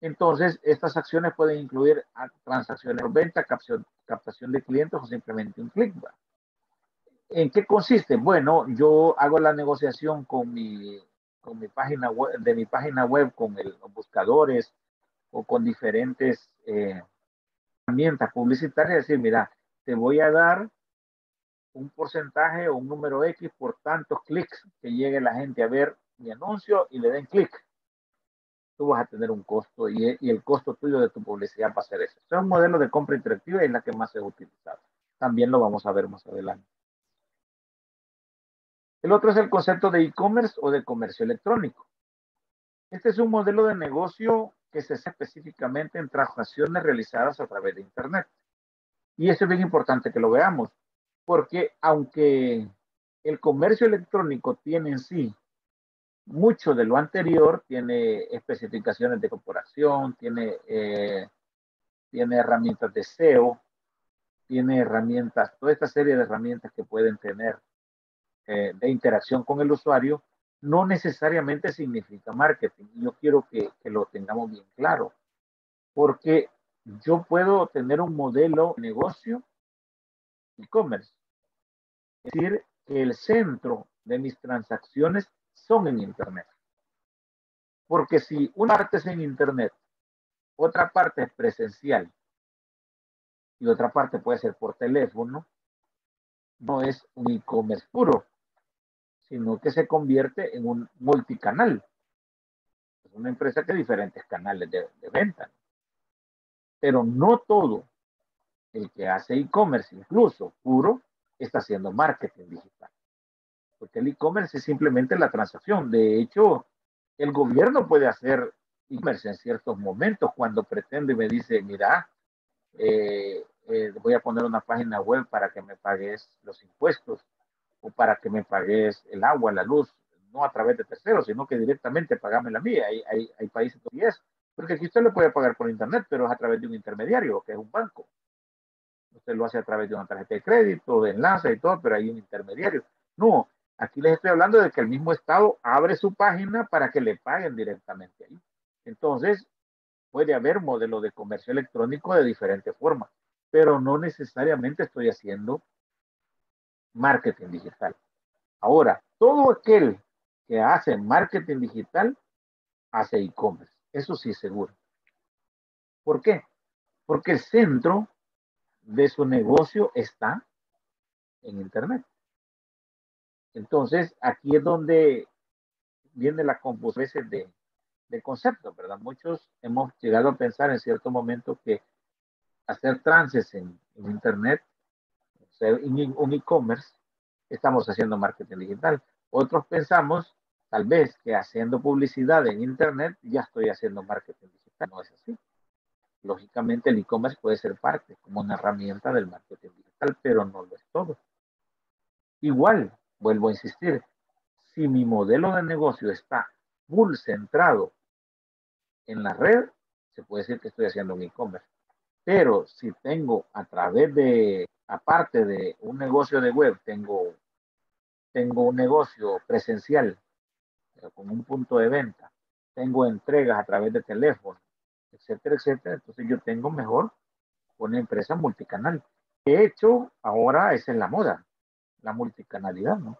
[SPEAKER 1] Entonces, estas acciones pueden incluir transacciones por venta, captación, de clientes o simplemente un clic. ¿En qué consiste? Bueno, yo hago la negociación con mi, con mi página web, de mi página web con el, los buscadores, o con diferentes eh, herramientas publicitarias, decir, mira, te voy a dar un porcentaje o un número X por tantos clics que llegue la gente a ver mi anuncio y le den clic. Tú vas a tener un costo y, el costo tuyo de tu publicidad va a ser ese. Es un modelo de compra interactiva y es la que más se ha utilizado. También lo vamos a ver más adelante. El otro es el concepto de e-commerce o de comercio electrónico. Este es un modelo de negocio que se hace específicamente en transacciones realizadas a través de Internet. Y eso es bien importante que lo veamos, porque aunque el comercio electrónico tiene en sí mucho de lo anterior, tiene especificaciones de corporación, tiene, eh, tiene herramientas de SEO, tiene herramientas, toda esta serie de herramientas que pueden tener eh, de interacción con el usuario, no necesariamente significa marketing. Yo quiero que, que lo tengamos bien claro, porque yo puedo tener un modelo de negocio e-commerce. Es decir, que el centro de mis transacciones son en Internet. Porque si una parte es en Internet, otra parte es presencial y otra parte puede ser por teléfono, no es un e-commerce puro, sino que se convierte en un multicanal. Es una empresa que diferentes canales de, de venta. Pero no todo el que hace e-commerce, incluso puro, está haciendo marketing digital. Porque el e-commerce es simplemente la transacción. De hecho, el gobierno puede hacer e-commerce en ciertos momentos cuando pretende y me dice, mira, eh, eh, voy a poner una página web para que me pagues los impuestos o para que me pagues el agua, la luz, no a través de terceros, sino que directamente pagame la mía. Hay, hay, hay países que es, porque aquí usted le puede pagar por internet, pero es a través de un intermediario, que es un banco. Usted lo hace a través de una tarjeta de crédito, de enlace y todo, pero hay un intermediario. No, aquí les estoy hablando de que el mismo Estado abre su página para que le paguen directamente ahí. Entonces, puede haber modelo de comercio electrónico de diferentes formas, pero no necesariamente estoy haciendo marketing digital. Ahora, todo aquel que hace marketing digital hace e-commerce. Eso sí, seguro. ¿Por qué? Porque el centro de su negocio está en Internet. Entonces, aquí es donde viene la confusión de, de conceptos, ¿verdad? Muchos hemos llegado a pensar en cierto momento que hacer trances en, en Internet un e-commerce, estamos haciendo marketing digital. Otros pensamos, tal vez, que haciendo publicidad en Internet ya estoy haciendo marketing digital. No es así. Lógicamente el e-commerce puede ser parte como una herramienta del marketing digital, pero no lo es todo. Igual, vuelvo a insistir, si mi modelo de negocio está full centrado en la red, se puede decir que estoy haciendo un e-commerce. Pero si tengo a través de aparte de un negocio de web, tengo, tengo un negocio presencial eh, con un punto de venta, tengo entregas a través de teléfono, etcétera, etcétera, entonces yo tengo mejor una empresa multicanal. De hecho, ahora es en la moda, la multicanalidad, ¿no?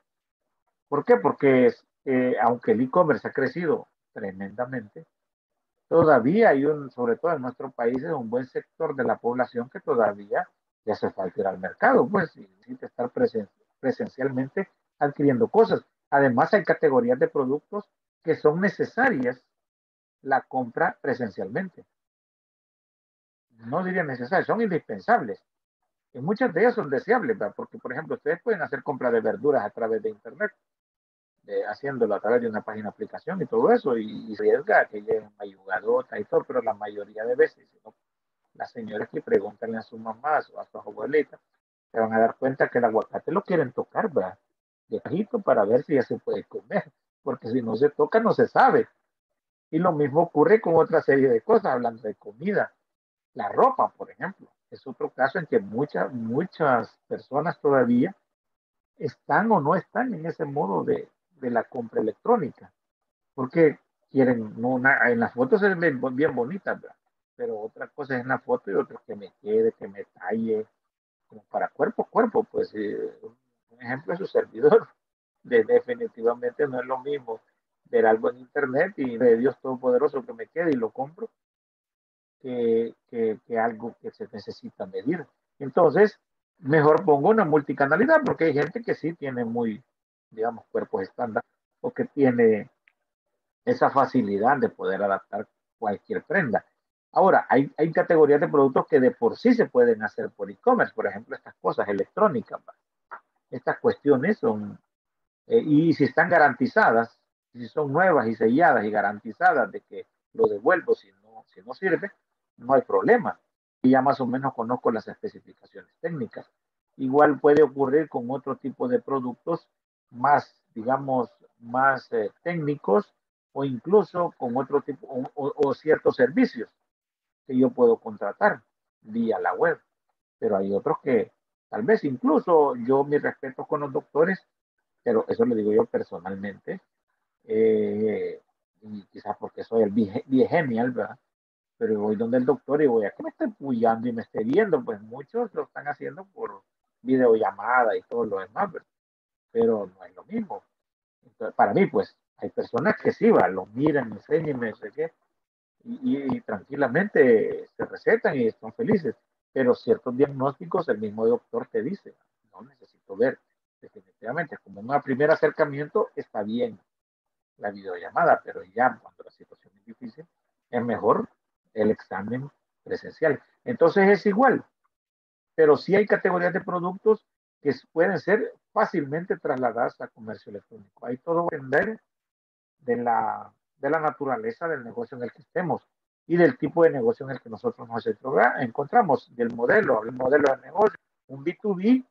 [SPEAKER 1] ¿Por qué? Porque eh, aunque el e-commerce ha crecido tremendamente, todavía hay un, sobre todo en nuestro país, un buen sector de la población que todavía ya hace falta ir al mercado, pues, y necesita estar presencialmente adquiriendo cosas. Además, hay categorías de productos que son necesarias la compra presencialmente. No diría necesarias, son indispensables. Y muchas de ellas son deseables, porque, por ejemplo, ustedes pueden hacer compra de verduras a través de Internet, haciéndolo a través de una página aplicación y todo eso, y, y riesga que lleguen mayugadota y todo, pero la mayoría de veces, ¿no? las señoras que preguntan a sus mamás o a sus abuelitas, se van a dar cuenta que el aguacate lo quieren tocar, ¿verdad? De bajito para ver si ya se puede comer, porque si no se toca no se sabe. Y lo mismo ocurre con otra serie de cosas, hablando de comida. La ropa, por ejemplo, es otro caso en que muchas, muchas personas todavía están o no están en ese modo de, de la compra electrónica, porque quieren, no, en las fotos es bien, bien bonitas, ¿verdad? pero otra cosa es la foto y otra que me quede, que me talle, como para cuerpo a cuerpo, pues eh, un ejemplo es su servidor. De, definitivamente no es lo mismo ver algo en internet y de Dios Todopoderoso que me quede y lo compro, que, que, algo que se necesita medir. Entonces, mejor pongo una multicanalidad porque hay gente que sí tiene muy, digamos, cuerpos estándar o que tiene esa facilidad de poder adaptar cualquier prenda. Ahora, hay, hay categorías de productos que de por sí se pueden hacer por e-commerce, por ejemplo, estas cosas electrónicas. Estas cuestiones son, eh, y si están garantizadas, si son nuevas y selladas y garantizadas de que lo devuelvo si no, si no sirve, no hay problema. Y ya más o menos conozco las especificaciones técnicas. Igual puede ocurrir con otro tipo de productos más, digamos, más eh, técnicos o incluso con otro tipo o, ciertos servicios que yo puedo contratar vía la web. Pero hay otros que tal vez incluso yo mi respeto con los doctores, pero eso le digo yo personalmente, eh, quizás porque soy el genial, ¿verdad? Pero voy donde el doctor y voy a que me esté puyando y me esté viendo, pues muchos lo están haciendo por videollamada y todo lo demás, pero no es lo mismo. para mí, pues, hay personas que sí, va, lo miran, enseñan, no sé qué, y, tranquilamente se recetan y están felices. Pero ciertos diagnósticos el mismo doctor te dice, no necesito ver. Definitivamente, como un primer acercamiento está bien la videollamada, pero ya cuando la situación es difícil, es mejor el examen presencial. Entonces es igual, pero sí hay categorías de productos que pueden ser fácilmente trasladadas a comercio electrónico. Hay todo vender de la, de la naturaleza del negocio en el que estemos y del tipo de negocio en el que nosotros nos encontramos, del modelo, el modelo de negocio. Un B2B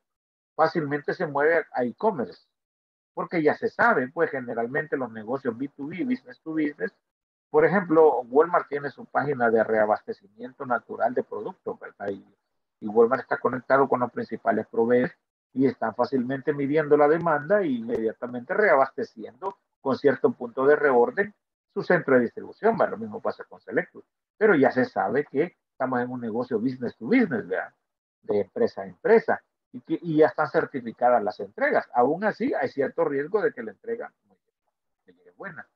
[SPEAKER 1] fácilmente se mueve a e-commerce, porque ya se sabe, pues generalmente los negocios B2B, business to business, por ejemplo, Walmart tiene su página de reabastecimiento natural de productos, ¿verdad? Y, y Walmart está conectado con los principales proveedores y están fácilmente midiendo la demanda e inmediatamente reabasteciendo con cierto punto de reorden su centro de distribución. Lo mismo pasa con Selectus. Pero ya se sabe que estamos en un negocio business to business, ¿verdad? de empresa a empresa, y, que, y ya están certificadas las entregas. Aún así, hay cierto riesgo de que la entrega no llegue buena.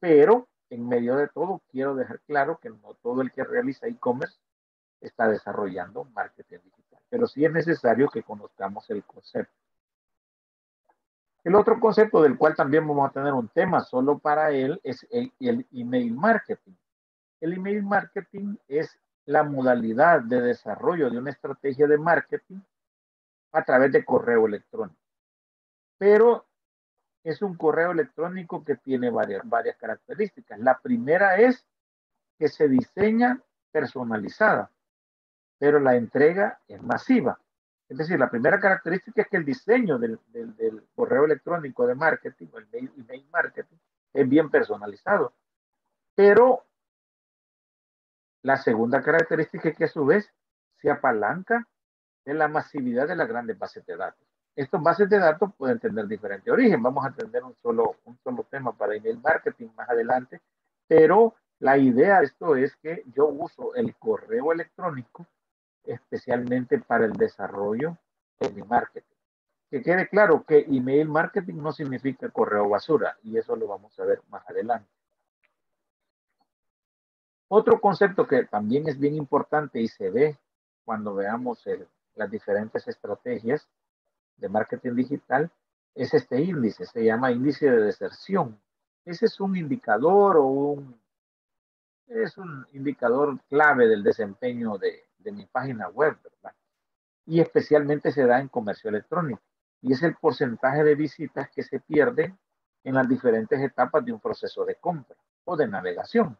[SPEAKER 1] Pero en medio de todo, quiero dejar claro que no todo el que realiza e-commerce está desarrollando marketing digital, pero sí es necesario que conozcamos el concepto. El otro concepto del cual también vamos a tener un tema solo para él es el, email marketing. El email marketing es la modalidad de desarrollo de una estrategia de marketing a través de correo electrónico. Pero es un correo electrónico que tiene varias, varias características. La primera es que se diseña personalizada, pero la entrega es masiva. Es decir, la primera característica es que el diseño del, correo electrónico de marketing el email marketing es bien personalizado. Pero la segunda característica es que a su vez se apalanca de la masividad de las grandes bases de datos. Estos bases de datos pueden tener diferente origen. Vamos a tener un solo, un solo tema para email marketing más adelante, pero la idea de esto es que yo uso el correo electrónico especialmente para el desarrollo de mi marketing. Que quede claro que email marketing no significa correo basura y eso lo vamos a ver más adelante. Otro concepto que también es bien importante y se ve cuando veamos las diferentes estrategias de marketing digital es este índice, se llama índice de deserción. Ese es un indicador o un, es un indicador clave del desempeño de, de mi página web, ¿verdad? Y especialmente se da en comercio electrónico. Y es el porcentaje de visitas que se pierden en las diferentes etapas de un proceso de compra o de navegación.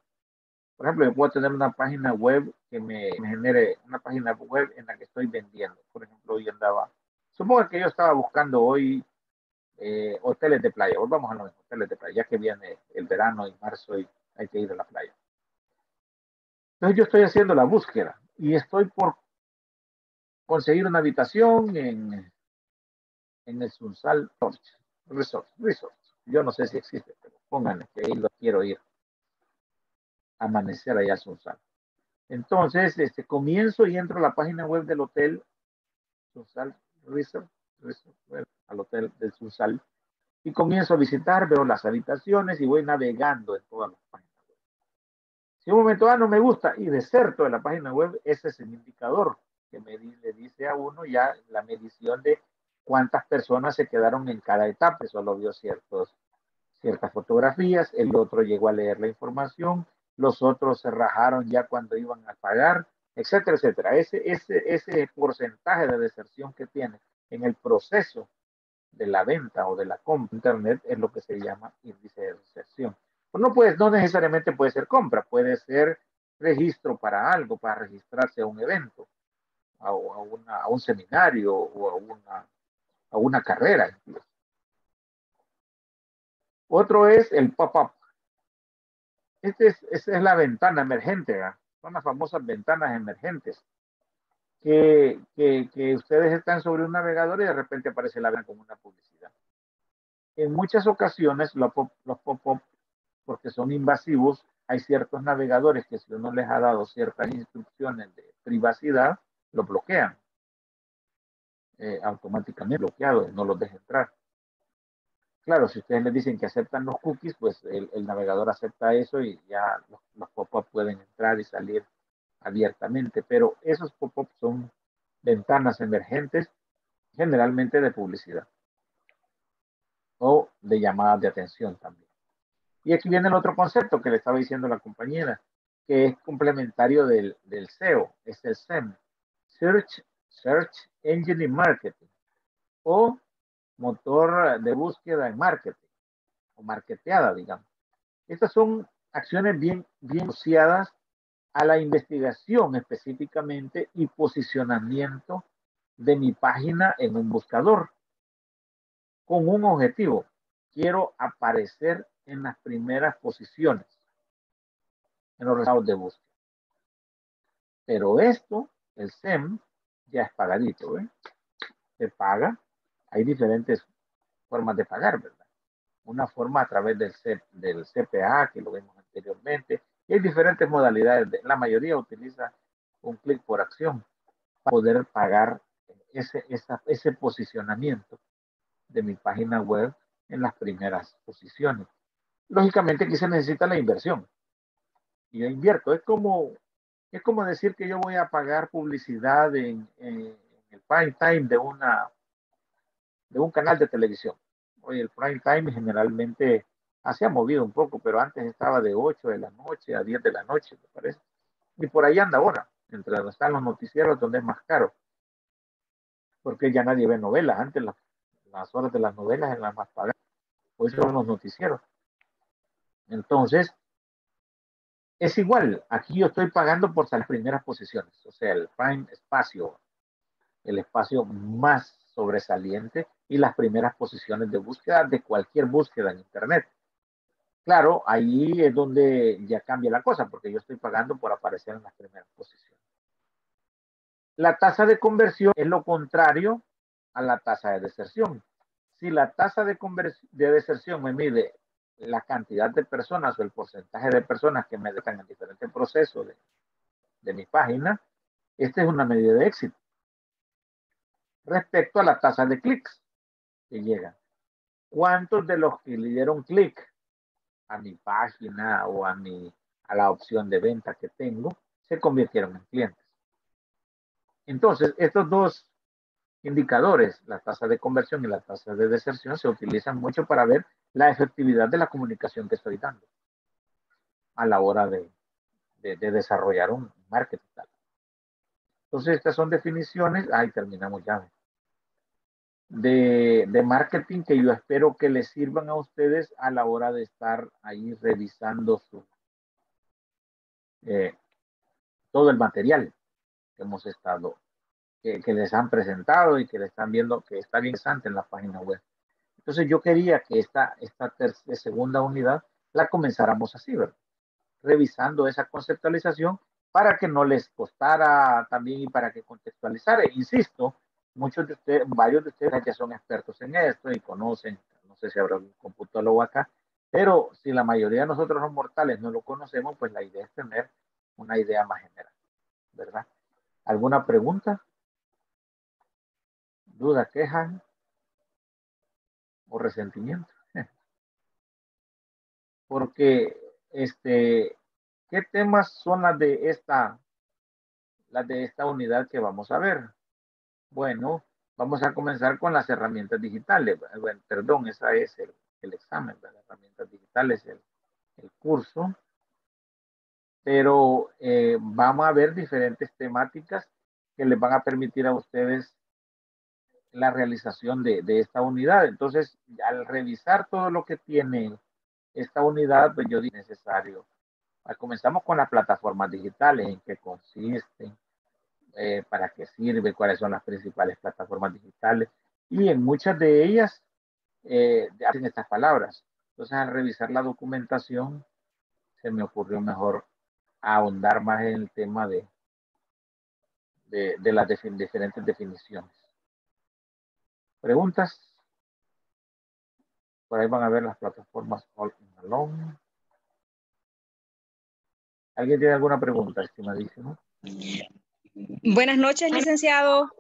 [SPEAKER 1] Por ejemplo, yo puedo tener una página web que me, genere una página web en la que estoy vendiendo. Por ejemplo, hoy andaba, supongo que yo estaba buscando hoy eh, hoteles de playa. Volvamos a los hoteles de playa, ya que viene el verano y marzo y hay que ir a la playa. Entonces yo estoy haciendo la búsqueda y estoy por conseguir una habitación en, en el Sunsal Resort, Resort. Yo no sé si existe, pero pónganle que ahí lo quiero ir. Amanecer allá al Sunsal. Entonces, este, comienzo y entro a la página web del hotel Sunsal Al hotel del Sunsal, y comienzo a visitar, veo las habitaciones y voy navegando en todas las páginas Si un momento ah, no me gusta y deserto de la página web, ese es el indicador que me, le dice a uno ya la medición de cuántas personas se quedaron en cada etapa. Solo vio ciertos, ciertas fotografías, el otro llegó a leer la información, los otros se rajaron ya cuando iban a pagar, etcétera, etcétera. Ese, ese, ese porcentaje de deserción que tiene en el proceso de la venta o de la compra internet es lo que se llama índice de deserción. Pues no, puede, no necesariamente puede ser compra, puede ser registro para algo, para registrarse a un evento, a, a, a un seminario o a una, a una carrera. Otro es el pop-up. Este es, esta es la ventana emergente, son las famosas ventanas emergentes. Que, que, que, ustedes están sobre un navegador y de repente aparece la ventana como una publicidad. En muchas ocasiones los pop-up porque son invasivos, hay ciertos navegadores que si uno les ha dado ciertas instrucciones de privacidad, lo bloquean. Eh, automáticamente bloqueado, no los deja entrar. Claro, si ustedes les dicen que aceptan los cookies, pues el, navegador acepta eso y ya los, pop-ups pueden entrar y salir abiertamente. Pero esos pop-ups son ventanas emergentes, generalmente de publicidad o de llamadas de atención también. Y aquí viene el otro concepto que le estaba diciendo la compañera, que es complementario del, del SEO, es el SEM, Search, Search Engine Marketing, o motor de búsqueda en marketing, o marketeada, digamos. Estas son acciones bien, bien asociadas a la investigación específicamente y posicionamiento de mi página en un buscador con un objetivo. Quiero aparecer en las primeras posiciones en los resultados de búsqueda. Pero esto, el SEM, ya es pagadito, ¿eh? Se paga. Hay diferentes formas de pagar, ¿verdad? Una forma a través del, del CPA, que lo vimos anteriormente, y hay diferentes modalidades. De, la mayoría utiliza un clic por acción para poder pagar ese, ese posicionamiento de mi página web en las primeras posiciones lógicamente aquí se necesita la inversión. Y yo invierto. Es como, es como decir que yo voy a pagar publicidad en, el prime time de, una, de un canal de televisión. Hoy el prime time generalmente se ha movido un poco, pero antes estaba de 8 de la noche a 10 de la noche, me parece. Y por ahí anda ahora, entre donde están los noticieros, donde es más caro. Porque ya nadie ve novelas. Antes las, las horas de las novelas eran las más pagadas. Hoy son los noticieros. Entonces, es igual, aquí yo estoy pagando por las primeras posiciones, o sea, el prime espacio, el espacio más sobresaliente y las primeras posiciones de búsqueda de cualquier búsqueda en Internet. Claro, ahí es donde ya cambia la cosa, porque yo estoy pagando por aparecer en las primeras posiciones. La tasa de conversión es lo contrario a la tasa de deserción. Si la tasa de, de deserción me mide la cantidad de personas o el porcentaje de personas que me dejan en diferentes procesos de, de mi página, esta es una medida de éxito. Respecto a la tasa de clics que llegan. ¿Cuántos de los que le dieron clic a mi página o a, mi, a la opción de venta que tengo se convirtieron en clientes? Entonces, estos dos indicadores, la tasa de conversión y la tasa de deserción, se utilizan mucho para ver la efectividad de la comunicación que estoy dando a la hora de, de, desarrollar un marketing. Entonces, estas son definiciones, ahí terminamos ya, de, marketing que yo espero que les sirvan a ustedes a la hora de estar ahí revisando su, eh, todo el material que hemos estado que, les han presentado y que le están viendo que está bien interesante en la página web. Entonces yo quería que esta, esta segunda unidad la comenzáramos así, ¿verdad? Revisando esa conceptualización para que no les costara también y para que contextualizara. Insisto, muchos de ustedes, varios de ustedes ya son expertos en esto y conocen, no sé si habrá un computólogo acá, pero si la mayoría de nosotros los mortales no lo conocemos, pues la idea es tener una idea más general, ¿verdad? ¿Alguna pregunta? duda, queja o resentimiento. Porque este, ¿qué temas son las de esta, las de esta unidad que vamos a ver? Bueno, vamos a comenzar con las herramientas digitales. Bueno, perdón, esa es el, el examen, las herramientas digitales, el, curso. Pero eh, vamos a ver diferentes temáticas que les van a permitir a ustedes la realización de, de, esta unidad. Entonces, al revisar todo lo que tiene esta unidad, pues yo digo necesario. Ah, comenzamos con las plataformas digitales, en qué consisten, eh, para qué sirve, cuáles son las principales plataformas digitales. Y en muchas de ellas eh, hacen estas palabras. Entonces, al revisar la documentación, se me ocurrió mejor ahondar más en el tema de, de, de las diferentes definiciones. ¿Preguntas? Por ahí van a ver las plataformas All in Alone. ¿Alguien tiene alguna pregunta, estimadísimo?
[SPEAKER 3] Buenas noches, licenciado.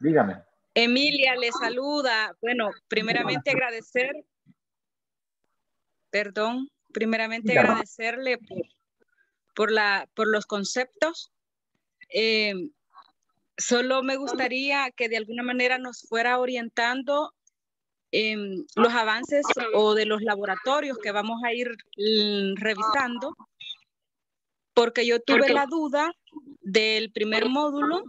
[SPEAKER 1] Dígame.
[SPEAKER 3] Emilia le saluda. Bueno, primeramente agradecer, perdón, primeramente Dígame. agradecerle por, por, la, por los conceptos. Eh, Solo me gustaría que de alguna manera nos fuera orientando en los avances o de los laboratorios que vamos a ir mm, revisando, porque yo tuve la duda del primer módulo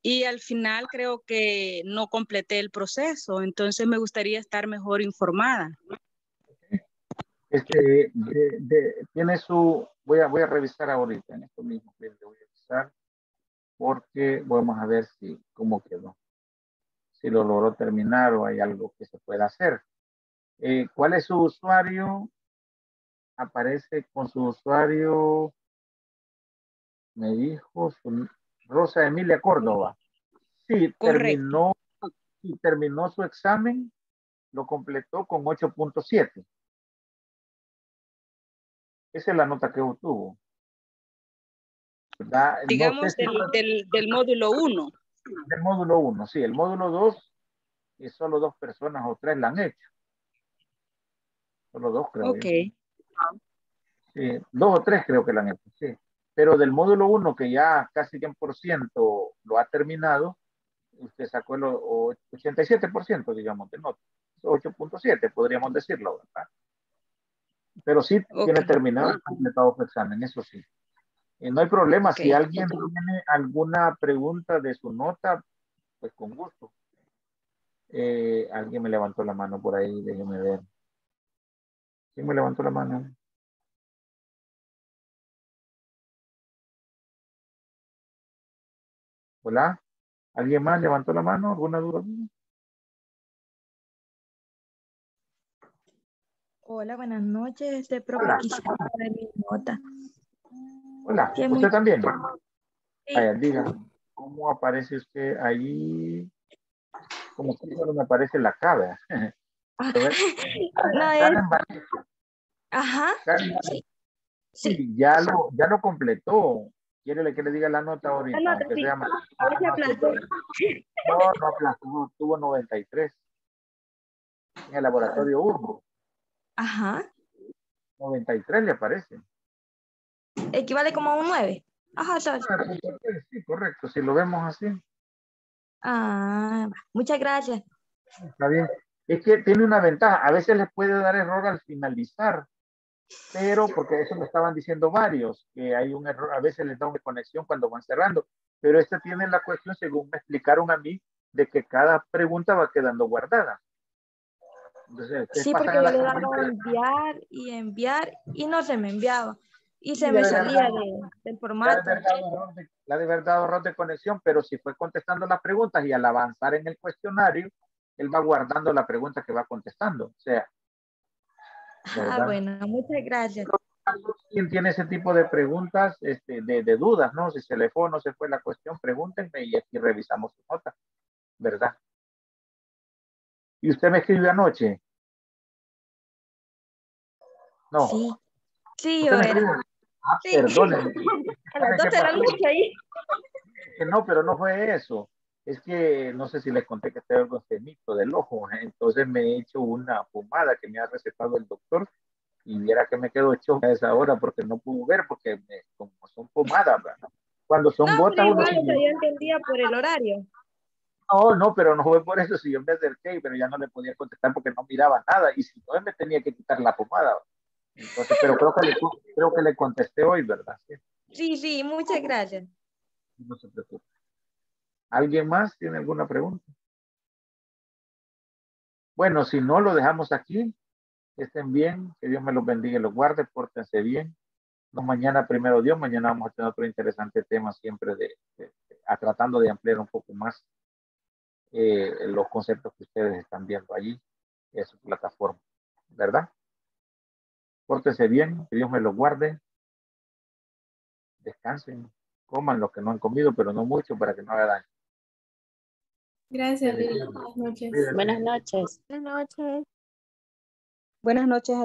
[SPEAKER 3] y al final creo que no completé el proceso, entonces me gustaría estar mejor informada.
[SPEAKER 1] Este, de, de, tiene su, voy a, voy a revisar ahorita en esto mismo, voy a revisar porque vamos a ver si cómo quedó. Si lo logró terminar o hay algo que se pueda hacer. Eh, ¿Cuál es su usuario? Aparece con su usuario, me dijo su, Rosa Emilia Córdoba. Sí, terminó, terminó su examen, lo completó con 8.7. Esa es la nota que obtuvo.
[SPEAKER 3] Digamos no sé del, si... del, del, módulo 1.
[SPEAKER 1] Del módulo 1, sí. El módulo 2, y solo dos personas o tres la han hecho. Solo dos, creo.
[SPEAKER 3] Ok.
[SPEAKER 1] Sí, dos o tres creo que la han hecho, sí. Pero del módulo 1, que ya casi 100% lo ha terminado, usted sacó el 87%, digamos, de nota. 8.7, podríamos decirlo, ¿verdad? Pero sí okay. tiene terminado completado su examen, eso sí. Eh, no hay problema. Okay. Si alguien tiene alguna pregunta de su nota, pues con gusto. Eh, alguien me levantó la mano por ahí, déjeme ver. ¿Quién me levantó la mano? Hola. ¿Alguien más levantó la mano? ¿Alguna duda?
[SPEAKER 4] Hola, buenas noches. Este profe quisiera de mi nota.
[SPEAKER 1] Hola, ¿usted muy... también? Sí. Diga, ¿cómo aparece usted ahí? Como que solo me aparece la cara.
[SPEAKER 4] no, es... Ajá.
[SPEAKER 1] Sí. sí. ya lo, ya lo completó. ¿Quiere que le diga la nota ahorita?
[SPEAKER 4] La nota, sí.
[SPEAKER 1] llama...
[SPEAKER 4] Ahora aplastó.
[SPEAKER 1] No, no aplastó, tuvo 93. En el laboratorio 1.
[SPEAKER 4] Ajá.
[SPEAKER 1] 93 le aparece
[SPEAKER 4] equivale como a un 9. Ajá, ¿sabes?
[SPEAKER 1] Sí, correcto, si lo vemos así.
[SPEAKER 4] Ah, muchas gracias.
[SPEAKER 1] Está bien. Es que tiene una ventaja. A veces les puede dar error al finalizar, pero porque eso me estaban diciendo varios, que hay un error, a veces les da una conexión cuando van cerrando, pero este tiene la cuestión, según me explicaron a mí, de que cada pregunta va quedando guardada.
[SPEAKER 4] Entonces, sí, porque yo le daba enviar y enviar y no se me enviaba y se me salía de, del formato.
[SPEAKER 1] La de verdad error de conexión, pero si fue contestando las preguntas y al avanzar en el cuestionario, él va guardando la pregunta que va contestando. O sea.
[SPEAKER 4] Ah, bueno, muchas gracias.
[SPEAKER 1] Quien tiene ese tipo de preguntas, este, de, de, dudas, ¿no? Si se le fue o no se fue la cuestión, pregúntenme y aquí revisamos su nota, ¿verdad? ¿Y usted me escribió anoche?
[SPEAKER 4] No. Sí, sí, yo era.
[SPEAKER 1] Ah, sí. perdónenme.
[SPEAKER 4] A las 12 de la noche ahí.
[SPEAKER 1] No, pero no fue eso. Es que no sé si les conté que tengo este mito del ojo. ¿eh? Entonces me he hecho una pomada que me ha recetado el doctor y viera que me quedo hecho a esa hora porque no pude ver, porque como son pomadas, ¿verdad? Cuando son
[SPEAKER 4] No,
[SPEAKER 1] botas,
[SPEAKER 4] pero
[SPEAKER 1] uno
[SPEAKER 4] yo entendía por el horario.
[SPEAKER 1] No, no, pero no fue por eso. Si yo me acerqué, pero ya no le podía contestar porque no miraba nada. Y si no, me tenía que quitar la pomada. Entonces, pero creo que le, creo que le contesté hoy, ¿verdad? Sí,
[SPEAKER 4] Sí, sí, muchas gracias.
[SPEAKER 1] no se preocupe. ¿Alguien más tiene alguna pregunta? Bueno, si no, lo dejamos aquí. Que estén bien, que Dios me los bendiga y los guarde, pórtense bien. No, mañana, primero Dios, mañana vamos a tener otro interesante tema siempre de, tratando de ampliar un poco más eh, los conceptos que ustedes están viendo allí en su plataforma, ¿verdad? Pórtense bien, que Dios me los guarde. Descansen, coman lo que no han comido, pero no mucho para que no haga daño.
[SPEAKER 5] Gracias, Lili. Buenas noches.
[SPEAKER 6] Buenas noches.
[SPEAKER 4] Buenas noches.
[SPEAKER 3] Buenas noches.